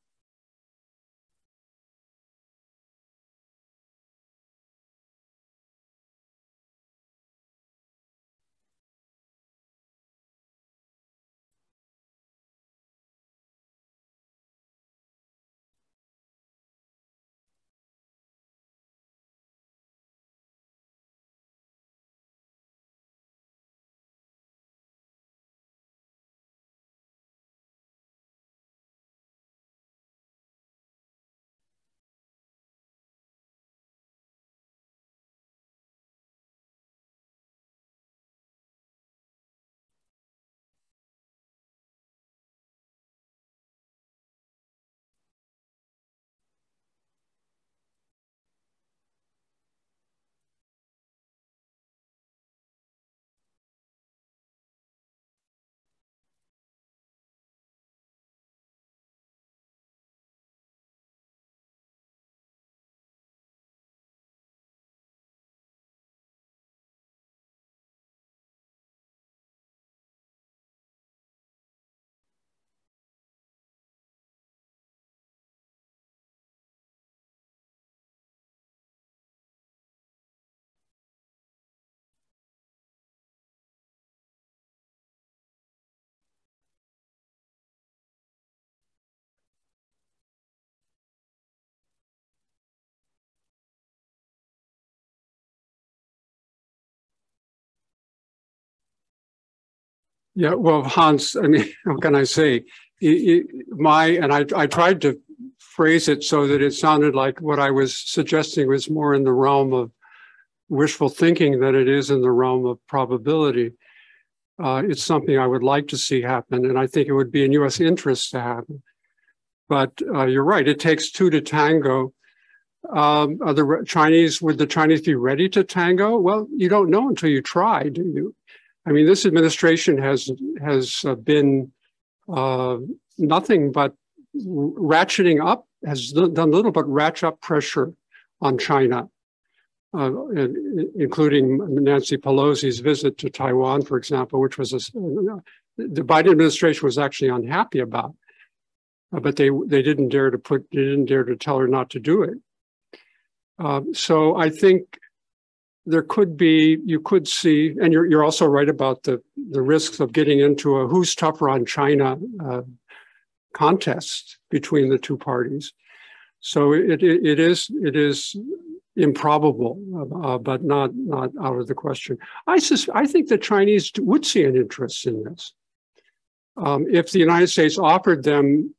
Yeah, well, Hans, I mean, what can I say? my, and I, I tried to phrase it so that it sounded like what I was suggesting was more in the realm of wishful thinking than it is in the realm of probability. Uh, it's something I would like to see happen, and I think it would be in U.S. interest to happen. But uh, you're right; it takes two to tango. Um, are the Chinese? Would the Chinese be ready to tango? Well, you don't know until you try, do you? I mean, this administration has has uh, been uh, nothing but ratcheting up, has done little but ratchet up pressure on China, uh, including Nancy Pelosi's visit to Taiwan, for example, which was a, the Biden administration was actually unhappy about, uh, but they they didn't dare to put they didn't dare to tell her not to do it. Uh, so I think there could be, you could see, and you're, you're also right about the, the risks of getting into a who's tougher on China uh, contest between the two parties. So it, it, it is it is improbable, uh, but not not out of the question. I sus- I think the Chinese would see an interest in this. Um, if the United States offered them,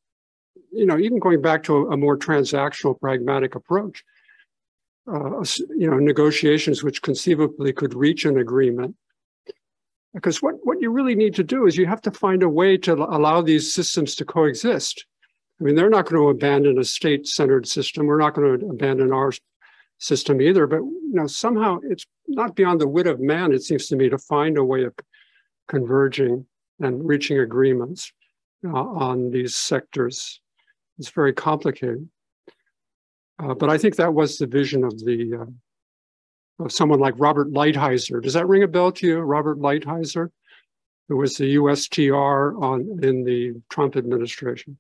you know, even going back to a, a more transactional, pragmatic approach, uh, you know, negotiations which conceivably could reach an agreement. Because what, what you really need to do is you have to find a way to allow these systems to coexist. I mean, they're not going to abandon a state-centered system. We're not going to abandon our system either. But you know, somehow it's not beyond the wit of man, it seems to me, to find a way of converging and reaching agreements uh, on these sectors. It's very complicated. Uh, but I think that was the vision of the uh, of someone like Robert Lighthizer. Does that ring a bell to you, Robert Lighthizer? who was the USTR on in the Trump administration.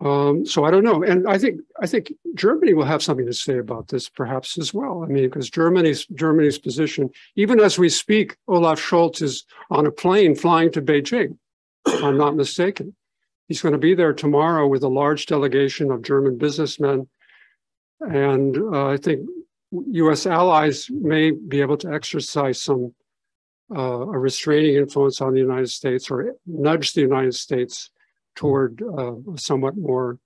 Um, so I don't know, and I think I think Germany will have something to say about this, perhaps as well. I mean, because Germany's Germany's position, even as we speak, Olaf Scholz is on a plane flying to Beijing. If I'm not mistaken. He's going to be there tomorrow with a large delegation of German businessmen, and uh, I think U.S. allies may be able to exercise some uh, a restraining influence on the United States or nudge the United States toward uh, a somewhat more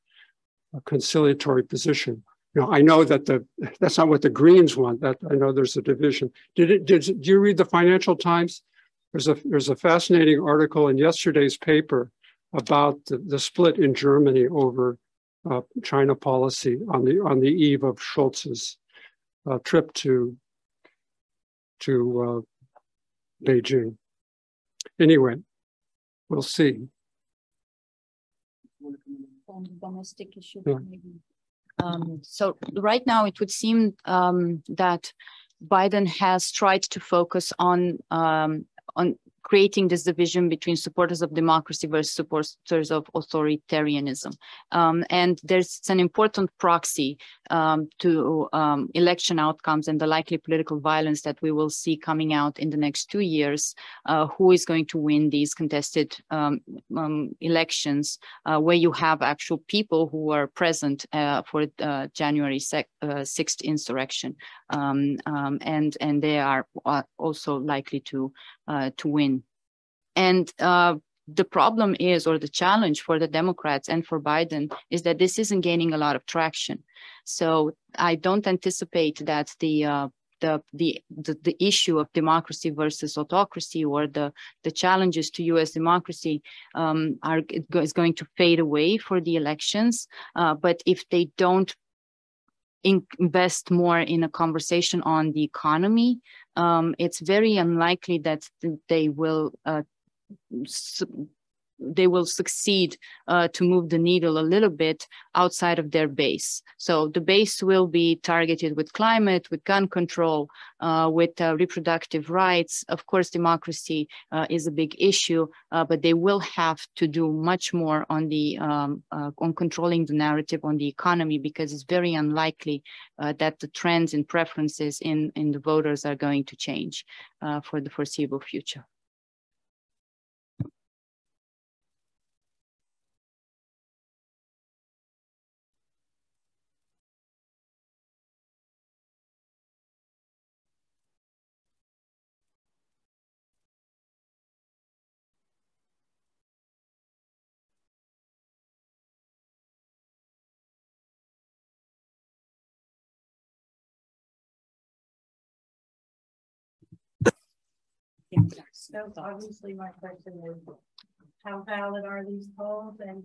uh, conciliatory position. You know, I know that the that's not what the Greens want. That I know there's a division. Did it? Did, did you read the Financial Times? There's a there's a fascinating article in yesterday's paper about the, the split in Germany over uh, China policy on the on the eve of Scholz's uh, trip to to uh, Beijing. Anyway, we'll see On the domestic issue. Yeah. Um, so right now it would seem um, that Biden has tried to focus on um, on creating this division between supporters of democracy versus supporters of authoritarianism. Um, and there's an important proxy um, to um, election outcomes and the likely political violence that we will see coming out in the next two years, uh, who is going to win these contested um, um, elections, uh, where you have actual people who are present uh, for uh, January 6th uh, insurrection. Um, and, and they are uh, also likely to, to win and uh, the problem is, or the challenge for the Democrats and for Biden, is that this isn't gaining a lot of traction. So I don't anticipate that the uh, the, the, the, issue of democracy versus autocracy or the, the challenges to US democracy um, are is going to fade away for the elections. Uh, but if they don't invest more in a conversation on the economy, um, it's very unlikely that they will uh, they will succeed uh, to move the needle a little bit outside of their base. So the base will be targeted with climate, with gun control, uh, with uh, reproductive rights. Of course, democracy uh, is a big issue, uh, but they will have to do much more on the um, uh, on controlling the narrative on the economy because it's very unlikely that the trends and preferences in in the voters are going to change for the foreseeable future. So obviously my question is, how valid are these polls and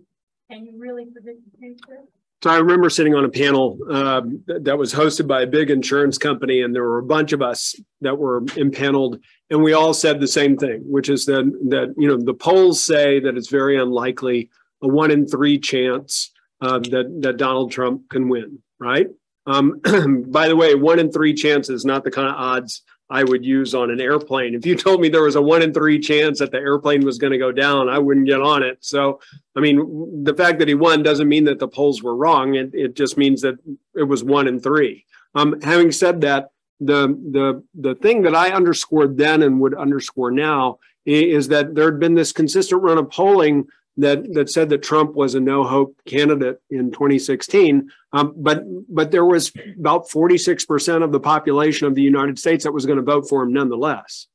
can you really predict the future? So I remember sitting on a panel um, that was hosted by a big insurance company, and there were a bunch of us that were impaneled, and we all said the same thing, which is that that you know the polls say that it's very unlikely a one in three chance uh, that that Donald Trump can win, right? Um, by the way, one in three chances, not the kind of odds I would use on an airplane. If you told me there was a one in three chance that the airplane was going to go down, I wouldn't get on it. So, I mean, the fact that he won doesn't mean that the polls were wrong. It, it just means that it was one in three. Um, having said that, the the the thing that I underscored then and would underscore now is that there had been this consistent run of polling that that said that Trump was a no hope candidate in 2016. Um, but but there was about 46 percent of the population of the United States that was going to vote for him nonetheless.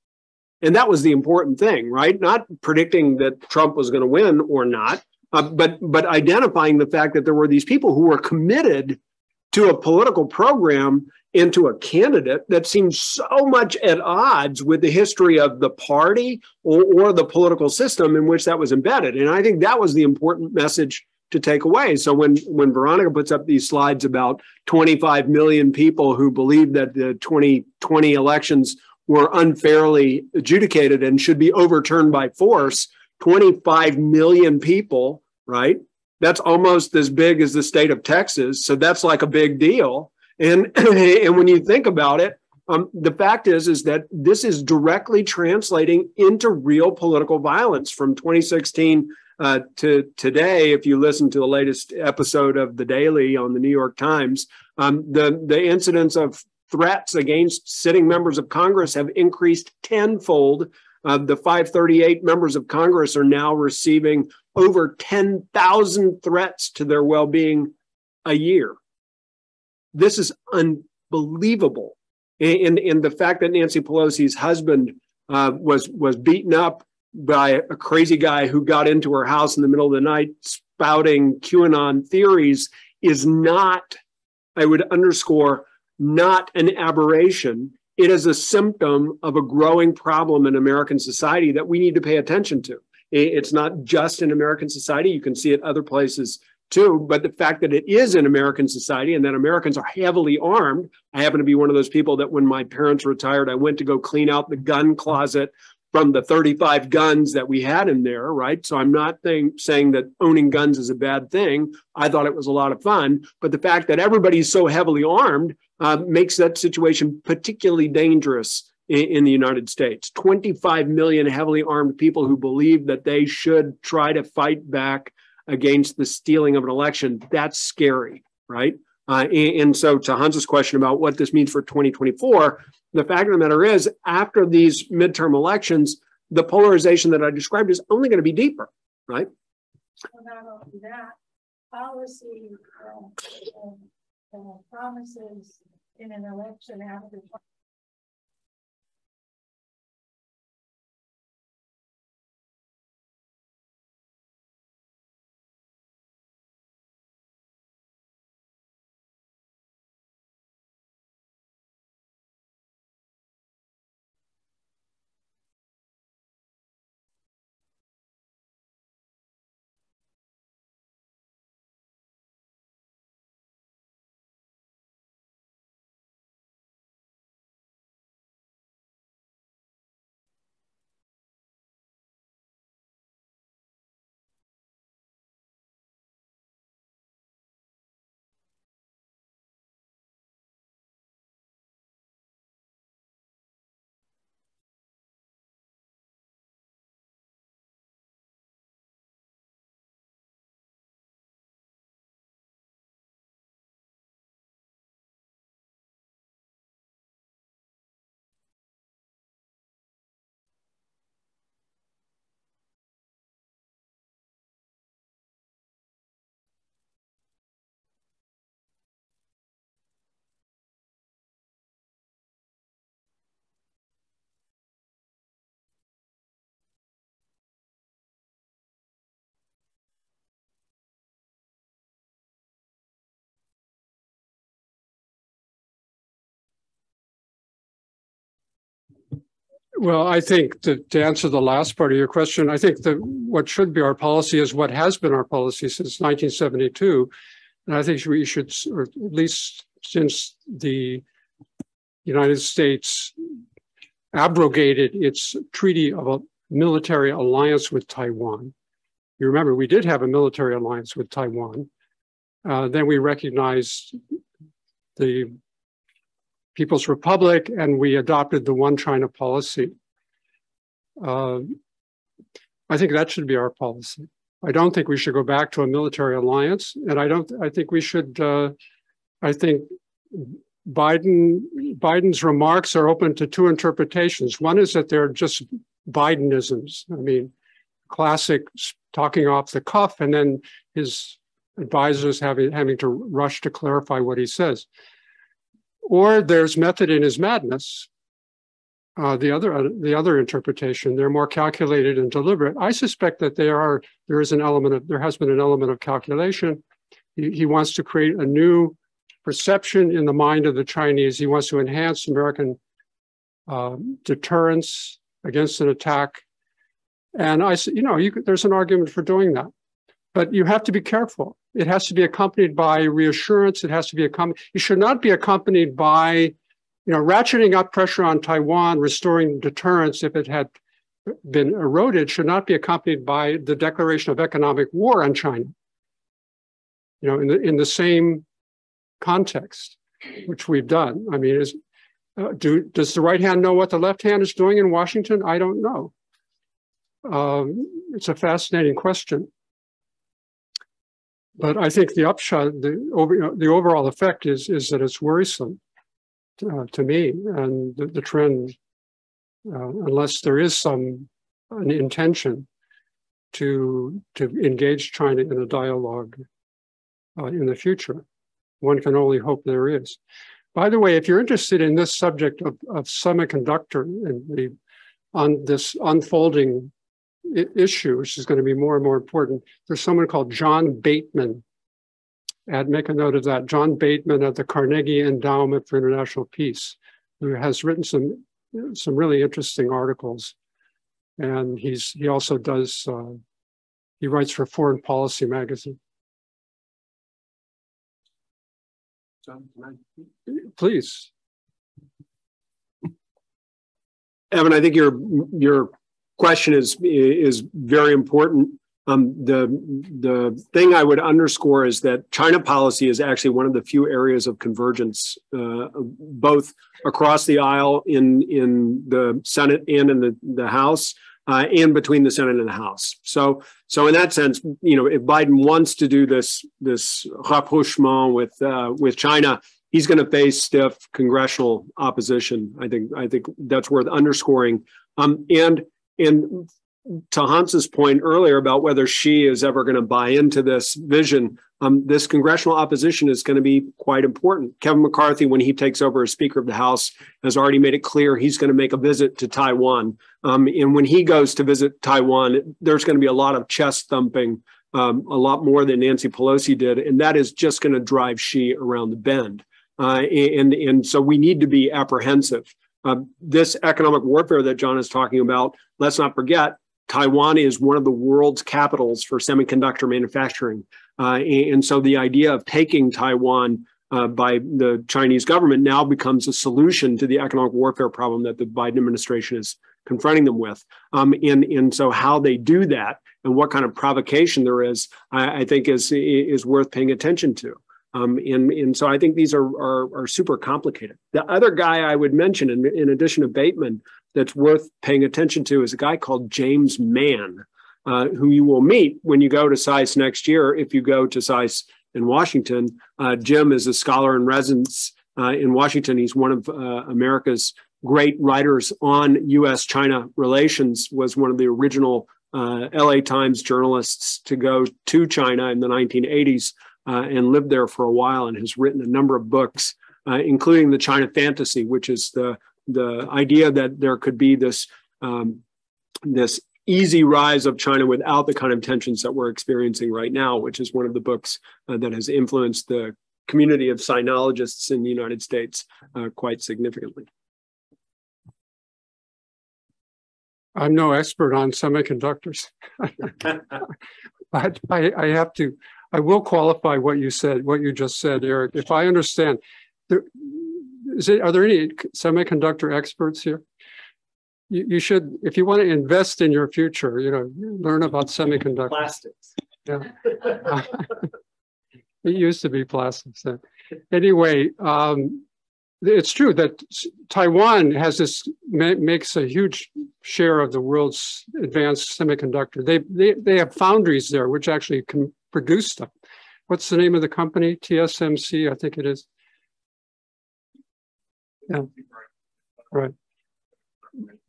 And that was the important thing, right? Not predicting that Trump was going to win or not, uh, but but identifying the fact that there were these people who were committed to a political program into a candidate that seems so much at odds with the history of the party or, or, the political system in which that was embedded. And I think that was the important message to take away. So when when Veronica puts up these slides about 25 million people who believe that the 2020 elections were unfairly adjudicated and should be overturned by force, 25 million people, right? That's almost as big as the state of Texas. So that's like a big deal and and when you think about it, Um, the fact is, is that this is directly translating into real political violence from 2016 uh, to today. If you listen to the latest episode of the Daily on the New York Times, um, the the incidents of threats against sitting members of Congress have increased tenfold. Uh, the 538 members of Congress are now receiving over 10,000 threats to their well-being a year. This is unbelievable. And, and the fact that Nancy Pelosi's husband uh, was was beaten up by a crazy guy who got into her house in the middle of the night spouting QAnon theories is not, I would underscore, not an aberration. It is a symptom of a growing problem in American society that we need to pay attention to. It's not just in American society. You can see it other places too. But the fact that it is in American society and that Americans are heavily armed. I happen to be one of those people that when my parents retired, I went to go clean out the gun closet from the 35 guns that we had in there, right? So I'm not think, saying that owning guns is a bad thing. I thought it was a lot of fun, but the fact that everybody's so heavily armed uh, makes that situation particularly dangerous in, in the United States. 25 million heavily armed people who believe that they should try to fight back against the stealing of an election. That's scary, right? Uh, and, and, so, to Hans's question about what this means for 2024, the fact of the matter is, after these midterm elections, the polarization that I described is only going to be deeper, right? Well, not only that, policy uh, promises in an election after Well, I think to, to answer the last part of your question, I think that what should be our policy is what has been our policy since 1972. And I think we should, or at least since the United States abrogated its treaty of a military alliance with Taiwan. You remember, we did have a military alliance with Taiwan. Uh, then we recognized the People's Republic, and we adopted the one China policy. Uh, I think that should be our policy. I don't think we should go back to a military alliance, and I don't. I think we should. Uh, I think Biden Biden's remarks are open to two interpretations. One is that they're just Bidenisms. I mean, classic talking off the cuff, and then his advisors having having to rush to clarify what he says or there's method in his madness. Uh, the other uh, the other interpretation, they're more calculated and deliberate. I suspect that they are. There is an element of there has been an element of calculation. He, he wants to create a new perception in the mind of the Chinese. He wants to enhance American uh, deterrence against an attack. And I, you know, you, there's an argument for doing that, but you have to be careful it has to be accompanied by reassurance. It has to be accompanied. It should not be accompanied by, you know, ratcheting up pressure on Taiwan, restoring deterrence if it had been eroded, should not be accompanied by the declaration of economic war on China. You know, in the in the same context, which we've done. I mean, is Uh, do, does the right hand know what the left hand is doing in Washington? I don't know. Um, it's a fascinating question. But I think the upshot, the, over, the overall effect is, is that it's worrisome uh, to me and the, the trend, uh, unless there is some an intention to, to engage China in a dialogue uh, in the future. One can only hope there is. By the way, if you're interested in this subject of, of semiconductor and the on this unfolding issue, which is going to be more and more important, there's someone called Jon Bateman. And make a note of that. Jon Bateman at the Carnegie Endowment for International Peace, who has written some some really interesting articles, and he's he also does uh, he writes for Foreign Policy magazine. John, Please. Evan, I think your your question is is very important. Um, the the thing I would underscore is that China policy is actually one of the few areas of convergence, uh, both across the aisle in in the Senate and in the the House, uh, and between the Senate and the House. So so in that sense, you know, if Biden wants to do this this rapprochement with uh, with China, he's going to face stiff congressional opposition. I think I think that's worth underscoring. Um, and and to Hans's point earlier about whether Xi is ever going to buy into this vision, um, this congressional opposition is going to be quite important. Kevin McCarthy, when he takes over as Speaker of the House, has already made it clear he's going to make a visit to Taiwan. Um, and when he goes to visit Taiwan, there's going to be a lot of chest thumping, um, a lot more than Nancy Pelosi did, and that is just going to drive Xi around the bend. Uh, and and so we need to be apprehensive. Uh, this economic warfare that John is talking about, let's not forget, Taiwan is one of the world's capitals for semiconductor manufacturing. Uh, and so the idea of taking Taiwan uh, by the Chinese government now becomes a solution to the economic warfare problem that the Biden administration is confronting them with. Um, and, and so how they do that and what kind of provocation there is, I, I think is, is worth paying attention to. Um, and, and so I think these are, are, are super complicated. The other guy I would mention, in, in addition to Bateman, that's worth paying attention to is a guy called James Mann, uh, who you will meet when you go to SAIS next year. If you go to SAIS in Washington, uh, Jim is a scholar in residence uh, in Washington. He's one of uh, America's great writers on U.S.-China relations. Was one of the original uh, L.A. Times journalists to go to China in the 1980s uh, and lived there for a while, and has written a number of books, including the China Fantasy, which is the the idea that there could be this um, this easy rise of China without the kind of tensions that we're experiencing right now, which is one of the books uh, that has influenced the community of sinologists in the United States uh, quite significantly. I'm no expert on semiconductors, but I, I, have to, I will qualify what you said, what you just said, Erik. If I understand, there, is it, are there any semiconductor experts here? You, you should, if you want to invest in your future, you know, learn about semiconductors. Plastics. Yeah. it used to be plastics. So. Anyway, um, it's true that Taiwan has this ma makes a huge share of the world's advanced semiconductor. They, they they have foundries there which actually can produce them. What's the name of the company? TSMC, I think it is. Yeah. Right.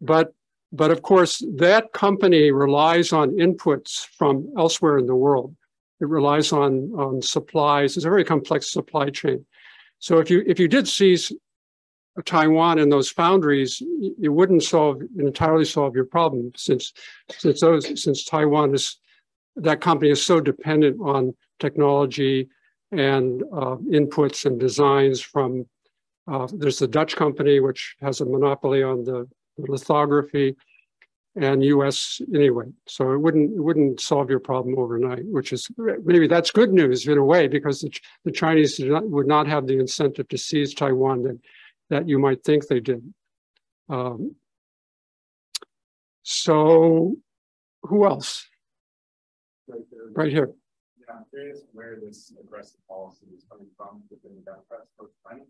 But but of course, that company relies on inputs from elsewhere in the world. It relies on, on supplies. It's a very complex supply chain. So if you if you did seize Taiwan and those foundries, you wouldn't solve entirely solve your problem since since those since Taiwan is that company is so dependent on technology and uh, inputs and designs from uh, there's the Dutch company, which has a monopoly on the, lithography and US anyway. So it wouldn't it wouldn't solve your problem overnight, which is maybe that's good news in a way because the, the Chinese not, would not have the incentive to seize Taiwan that, that you might think they did. Um, so who else? Right, right here. Yeah, I'm curious where this aggressive policy is coming from within the Democrats post China.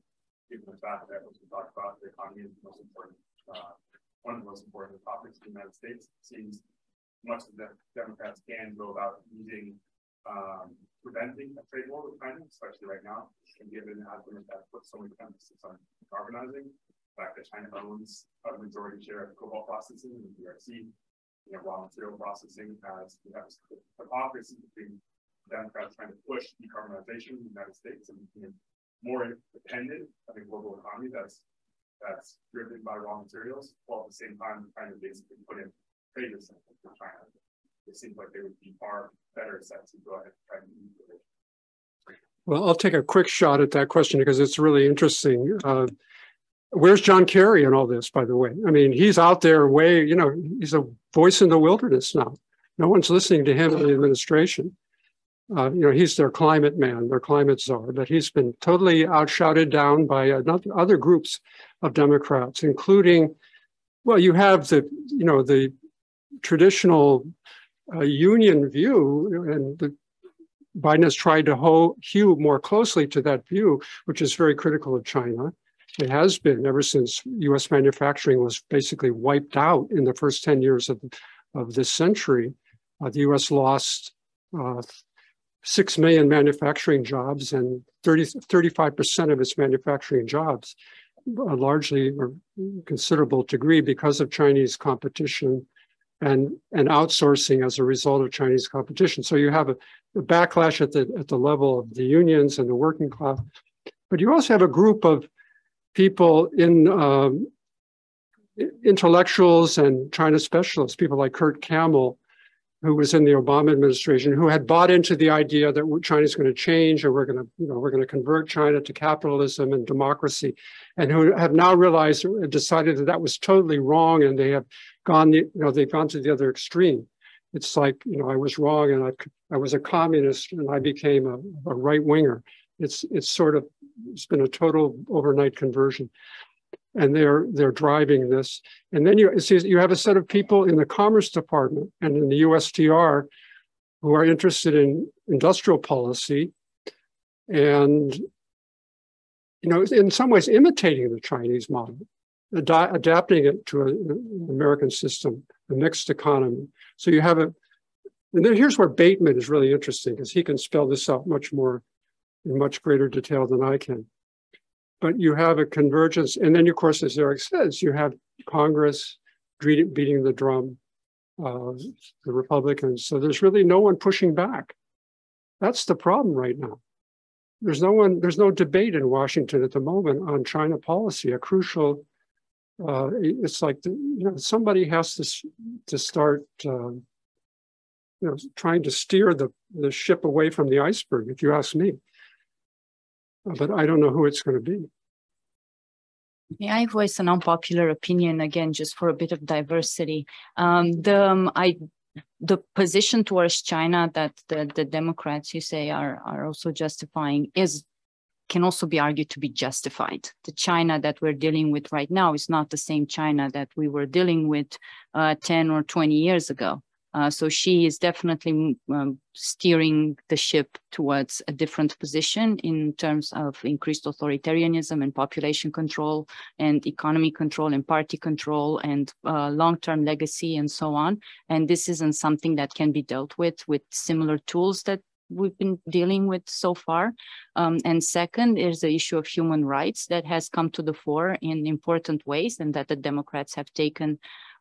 given the fact that as we talked about, the economy is the most important, uh, one of the most important topics in the United States. It seems much of the Democrats can go about using um, preventing a trade war with China, especially right now, and given the advent that puts so much emphasis on decarbonizing, the fact that China owns a majority share of cobalt processing in the DRC, you know, raw material processing has, we have hypocrisy between Democrats trying to push decarbonization in the United States and know, more dependent on the global economy that's that's driven by raw materials, while at the same time trying to basically put in trade incentives for China. It seems like they would be far better set to go ahead and try to meet Well, I'll take a quick shot at that question because it's really interesting. Uh, where's John Kerry in all this, by the way? I mean, he's out there way, you know, he's a voice in the wilderness now. No one's listening to him in the administration. Uh, you know, he's their climate man, their climate czar, but he's been totally outshouted down by another, other groups of Democrats, including, well, you have the, you know, the traditional uh, union view, and the, Biden has tried to hew more closely to that view, which is very critical of China. It has been ever since US manufacturing was basically wiped out in the first 10 years of, of this century. Uh, the US lost uh, 6 million manufacturing jobs and 30, 35% of its manufacturing jobs, uh, largely or considerable degree because of Chinese competition and, and outsourcing as a result of Chinese competition. So you have a, a backlash at the, at the level of the unions and the working class, but you also have a group of people in um, intellectuals and China specialists, people like Kurt Campbell, who was in the Obama administration, who had bought into the idea that China's going to change, or we're going to, you know, we're going to convert China to capitalism and democracy, and who have now realized, and decided that that was totally wrong, and they have gone, you know, they've gone to the other extreme. It's like, you know, I was wrong, and I, I was a communist, and I became a, a right winger. It's it's sort of it's been a total overnight conversion, and they're they're driving this. And then you see you have a set of people in the Commerce Department and in the USTR who are interested in industrial policy, and you know, in some ways imitating the Chinese model, ad- adapting it to an American system, a mixed economy. So you have a, and then here's where Bateman is really interesting because he can spell this out much more in much greater detail than I can. But you have a convergence. And then, of course, as Erik says, you have Congress beating the drum, uh, the Republicans. So there's really no one pushing back. That's the problem right now. There's no one, there's no debate in Washington at the moment on China policy, a crucial, uh, it's like, the, you know, somebody has to, to start, uh, you know, trying to steer the, the ship away from the iceberg, if you ask me but I don't know who it's going to be. May I voice an unpopular opinion again, just for a bit of diversity? Um, the um, I the position towards China that the, the Democrats you say are are also justifying is can also be argued to be justified. The China that we're dealing with right now is not the same China that we were dealing with uh, 10 or 20 years ago. Uh, so Xi is definitely mm, um, steering the ship towards a different position in terms of increased authoritarianism and population control and economy control and party control and uh, long-term legacy and so on. And this isn't something that can be dealt with with similar tools that we've been dealing with so far. Um, and second is the issue of human rights that has come to the fore in important ways and that the Democrats have taken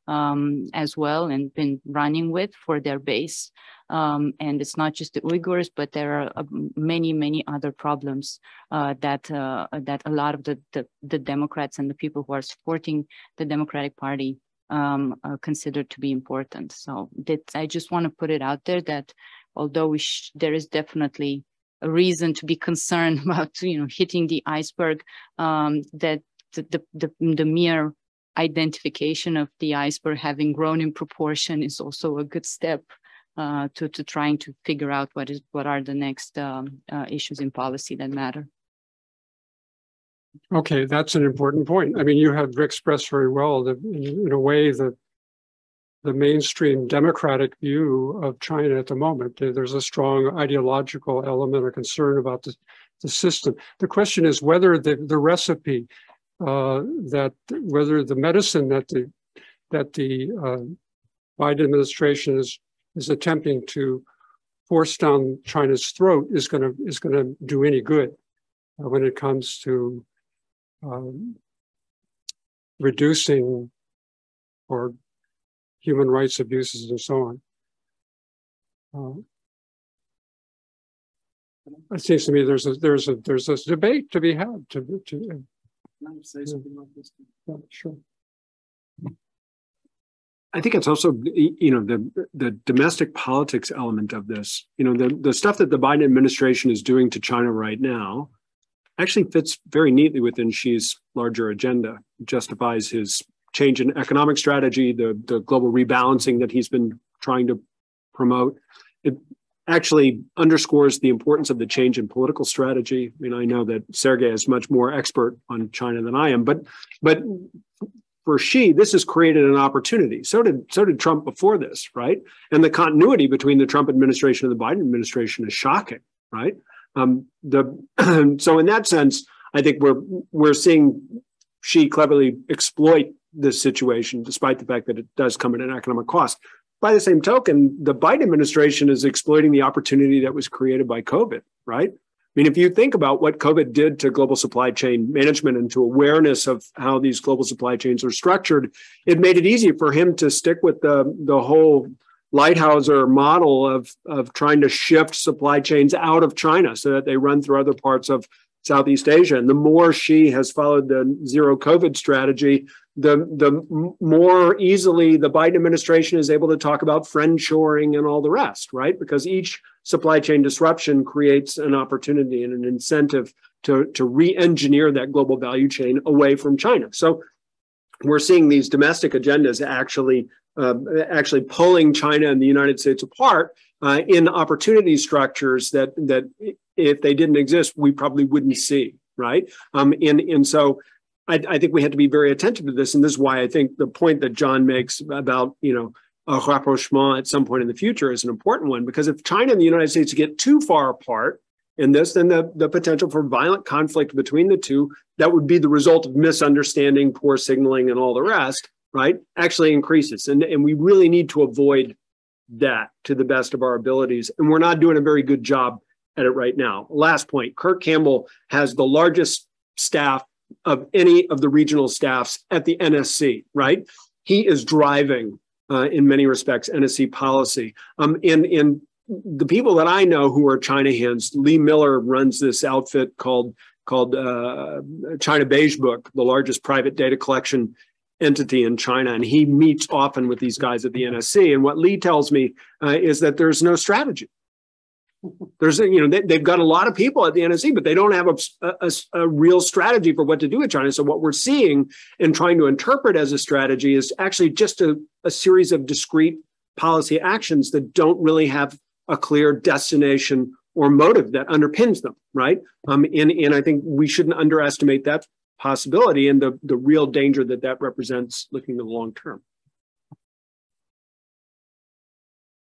um, as well and been running with for their base. Um, and it's not just the Uyghurs, but there are uh, many, many other problems uh, that uh, that a lot of the, the, the Democrats and the people who are supporting the Democratic Party um, consider to be important. So that I just want to put it out there that although there is definitely a reason to be concerned about you know hitting the iceberg, um, that the, the, the, the mere identification of the iceberg having grown in proportion is also a good step uh, to, to trying to figure out what is what are the next um, uh, issues in policy that matter. Okay, that's an important point. I mean, you have expressed very well that in a way that the mainstream democratic view of China at the moment. There's a strong ideological element or concern about the the system. The question is whether the, the recipe uh, that whether the medicine that the that the uh, Biden administration is is attempting to force down China's throat is going to is going to do any good uh, when it comes to um, reducing or human rights abuses and so on. Uh, it seems to me there's a there's a there's a debate to be had to to. Uh, say something like this? Yeah, sure. I think it's also, you know, the the domestic politics element of this. You know, the the stuff that the Biden administration is doing to China right now actually fits very neatly within Xi's larger agenda. It justifies his change in economic strategy, the the global rebalancing that he's been trying to promote. It actually underscores the importance of the change in political strategy. I mean, I know that Sergey is much more expert on China than I am, but but for Xi, this has created an opportunity. So did so did Trump before this, right? And the continuity between the Trump administration and the Biden administration is shocking, right? Um, the so in that sense, I think we're we're seeing Xi cleverly exploit this situation, despite the fact that it does come at an economic cost. By the same token, the Biden administration is exploiting the opportunity that was created by COVID, right? I mean, if you think about what COVID did to global supply chain management and to awareness of how these global supply chains are structured, it made it easy for him to stick with the, the whole Lighthizer model of, of trying to shift supply chains out of China so that they run through other parts of Southeast Asia. And the more Xi has followed the zero COVID strategy, the, the more easily the Biden administration is able to talk about friend shoring and all the rest, right? Because each supply chain disruption creates an opportunity and an incentive to, to re-engineer that global value chain away from China. So we're seeing these domestic agendas actually uh, actually pulling China and the United States apart uh, in opportunity structures that that if they didn't exist, we probably wouldn't see, right? Um, and and so I, I, think we have to be very attentive to this, and this is why I think the point that John makes about you know a rapprochement at some point in the future is an important one because if China and the United States get too far apart in this, then the, the potential for violent conflict between the two that would be the result of misunderstanding, poor signaling, and all the rest, right, actually increases. And, and we really need to avoid that to the best of our abilities. And we're not doing a very good job at it right now. Last point Kurt Campbell has the largest staff of any of the regional staffs at the NSC, right? He is driving, uh, in many respects, NSC policy. Um, and, and the people that I know who are China hands, Lee Miller runs this outfit called called uh, China Beige Book, the largest private data collection entity in China, and he meets often with these guys at the NSC. And what Lee tells me uh, is that there's no strategy. There's, you know, they, have got a lot of people at the NSC, but they don't have a, a, a, real strategy for what to do with China. So what we're seeing and trying to interpret as a strategy is actually just a, a series of discrete policy actions that don't really have a clear destination or motive that underpins them, right? Um, and, and I think we shouldn't underestimate that possibility and the, the real danger that that represents looking at the long term.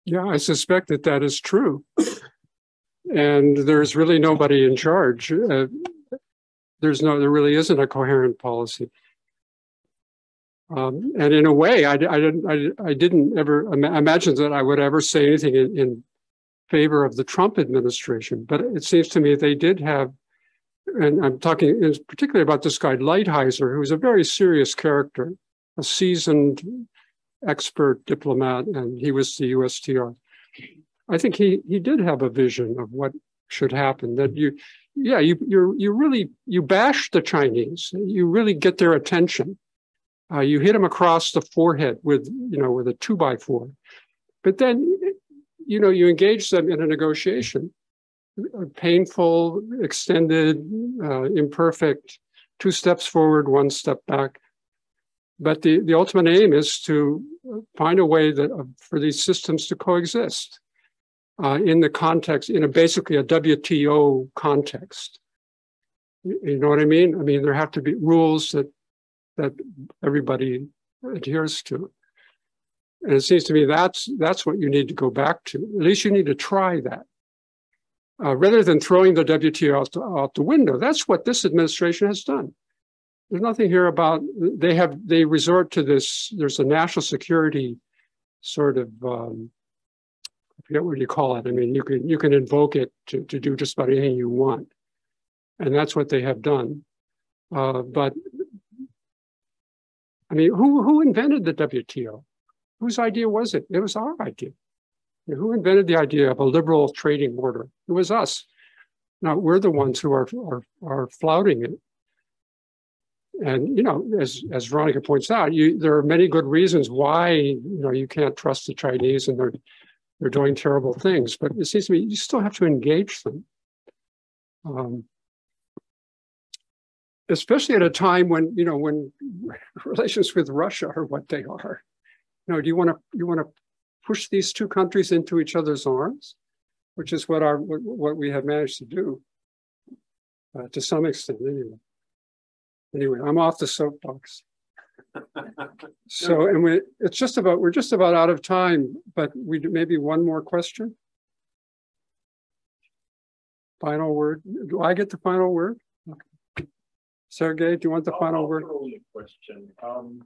Yeah, I suspect that that is true. And there's really nobody in charge. Uh, there's no, there really isn't a coherent policy. Um, and in a way, I, I, didn't, I, I didn't ever imagine that I would ever say anything in, in favor of the Trump administration. But it seems to me they did have and I'm talking particularly about this guy Lighthizer, who's a very serious character, a seasoned expert diplomat, and he was the USTR. I think he he did have a vision of what should happen. That you, yeah, you you you really you bash the Chinese, you really get their attention. Uh, you hit them across the forehead with you know with a two by four, but then you know you engage them in a negotiation a painful, extended, uh, imperfect, two steps forward, one step back. But the, the ultimate aim is to find a way that uh, for these systems to coexist uh, in the context, in a basically a WTO context. You know what I mean? I mean, there have to be rules that that everybody adheres to. And it seems to me that's that's what you need to go back to. At least you need to try that. uh, rather than throwing the WTO out, out the window. That's what this administration has done. There's nothing here about they have they resort to this. There's a national security sort of um, forget what you call it. I mean, you can you can invoke it to, to do just about anything you want, and that's what they have done. Uh, but I mean, who who invented the WTO? Whose idea was it? It was our idea. Who invented the idea of a liberal trading order? It was us. Now we're the ones who are are, are flouting it. And you know, as as Veronica points out, you there are many good reasons why you know you can't trust the Chinese and they're they're doing terrible things. But it seems to me you still have to engage them. Um, especially at a time when you know when relations with Russia are what they are. You know, do you want to you want to push these two countries into each other's arms, which is what our what we have managed to do uh, to some extent anyway. Anyway, I'm off the soapbox. so, and we, it's just about we're just about out of time, but we do maybe one more question. Final word. Do I get the final word? Okay. Sergey, do you want the final word? Question. Um,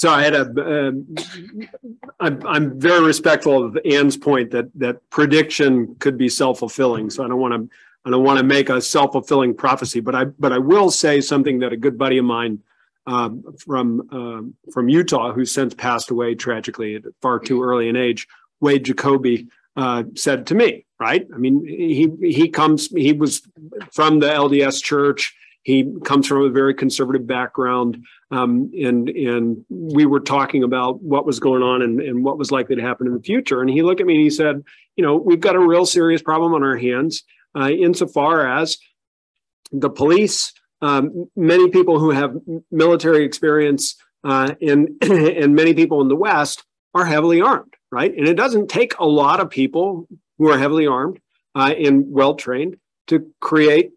So I had a. Um, I'm, I'm very respectful of Ann's point that that prediction could be self fulfilling. So I don't want to I don't want to make a self fulfilling prophecy, but I but I will say something that a good buddy of mine um, from um, from Utah, who since passed away tragically at far too early an age, Wade Jacoby, uh, said to me. Right? I mean, he he comes he was from the LDS Church. He comes from a very conservative background. Um, and and we were talking about what was going on and, and what was likely to happen in the future. And he looked at me and he said, you know, we've got a real serious problem on our hands uh, insofar as the police, um, many people who have military experience uh, and, and many people in the West are heavily armed, right? And it doesn't take a lot of people who are heavily armed uh, and well trained to create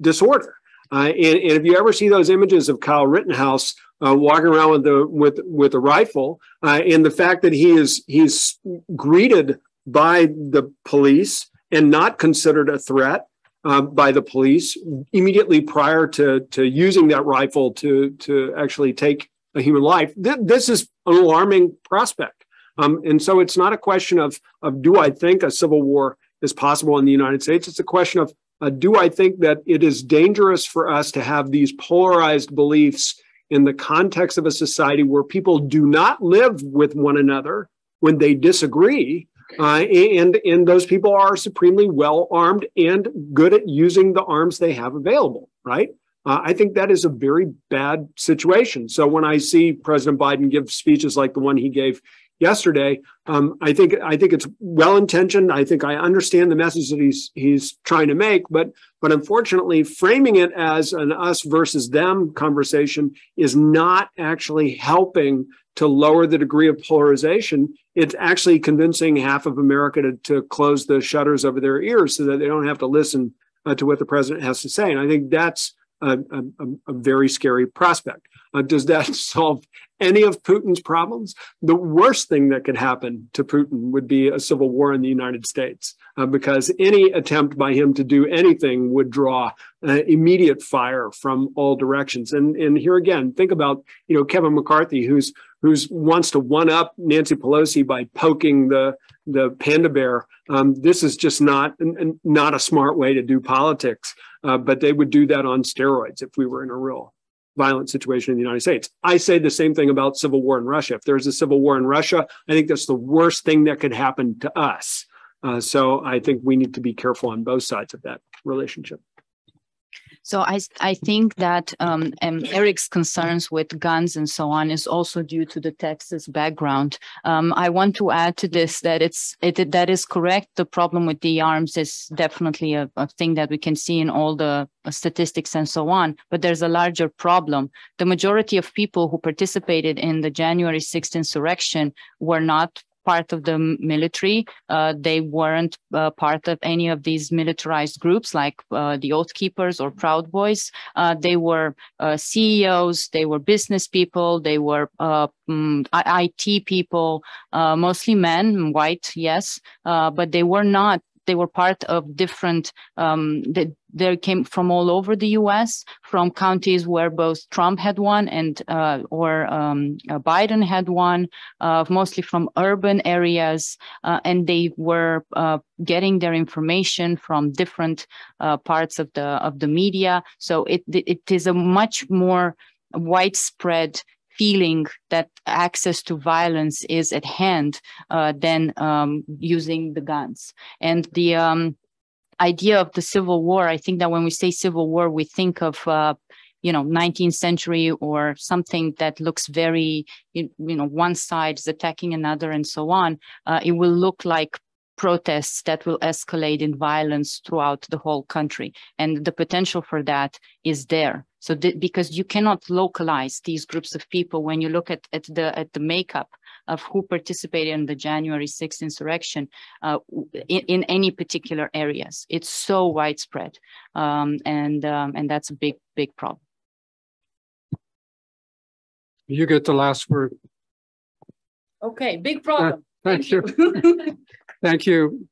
disorder. Uh, and, and, if you ever see those images of Kyle Rittenhouse uh, walking around with the with with a rifle, uh, and the fact that he is he's greeted by the police and not considered a threat uh, by the police immediately prior to to using that rifle to to actually take a human life, th- this is an alarming prospect. Um, and so it's not a question of of do I think a civil war is possible in the United States? It's a question of uh, do I think that it is dangerous for us to have these polarized beliefs in the context of a society where people do not live with one another when they disagree? Uh, and, and those people are supremely well armed and good at using the arms they have available, right? Uh, I think that is a very bad situation. So when I see President Biden give speeches like the one he gave yesterday. Um, I think I think it's well intentioned. I think I understand the message that he's he's trying to make, but but unfortunately, framing it as an us versus them conversation is not actually helping to lower the degree of polarization. It's actually convincing half of America to, to close the shutters over their ears so that they don't have to listen uh, to what the president has to say. And I think that's a, a, a very scary prospect. Uh, does that solve any of Putin's problems? The worst thing that could happen to Putin would be a civil war in the United States, uh, because any attempt by him to do anything would draw uh, immediate fire from all directions. And and here again, think about you know Kevin McCarthy, who's who's wants to one up Nancy Pelosi by poking the the panda bear. Um, this is just not not a smart way to do politics. Uh, but they would do that on steroids if we were in a real violent situation in the United States. I say the same thing about civil war in Russia. If there's a civil war in Russia, I think that's the worst thing that could happen to us. Uh, so I think we need to be careful on both sides of that relationship. So I, I think that um, um, Erik's concerns with guns and so on is also due to the Texas background. Um, I want to add to this that it's it, that is correct. The problem with the arms is definitely a, a thing that we can see in all the uh, statistics and so on. But there's a larger problem. The majority of people who participated in the January 6th insurrection were not part of the military. Uh, they weren't uh, part of any of these militarized groups like uh, the Oath Keepers or Proud Boys. Uh, they were uh, CEOs, they were business people, they were um, IT people, mostly men, white, yes, but they were not they were part of different um, they, they came from all over the U.S. from counties where both Trump had won and uh, or um, uh, Biden had won, uh, mostly from urban areas, uh, and they were uh, getting their information from different uh, parts of the of the media. So it it is a much more widespread feeling that access to violence is at hand uh, than um, using the guns. And the um, idea of the Civil War, I think that when we say Civil War, we think of uh, you know 19th century or something that looks very you, know one side is attacking another and so on uh, it will look like protests that will escalate in violence throughout the whole country and the potential for that is there so because you cannot localize these groups of people when you look at, at the at the makeup of who participated in the January 6th insurrection uh, in, in, any particular areas. It's so widespread, um, and um, and that's a big big problem. You get the last word. Okay, big problem. Uh, thank, thank you. you. thank you.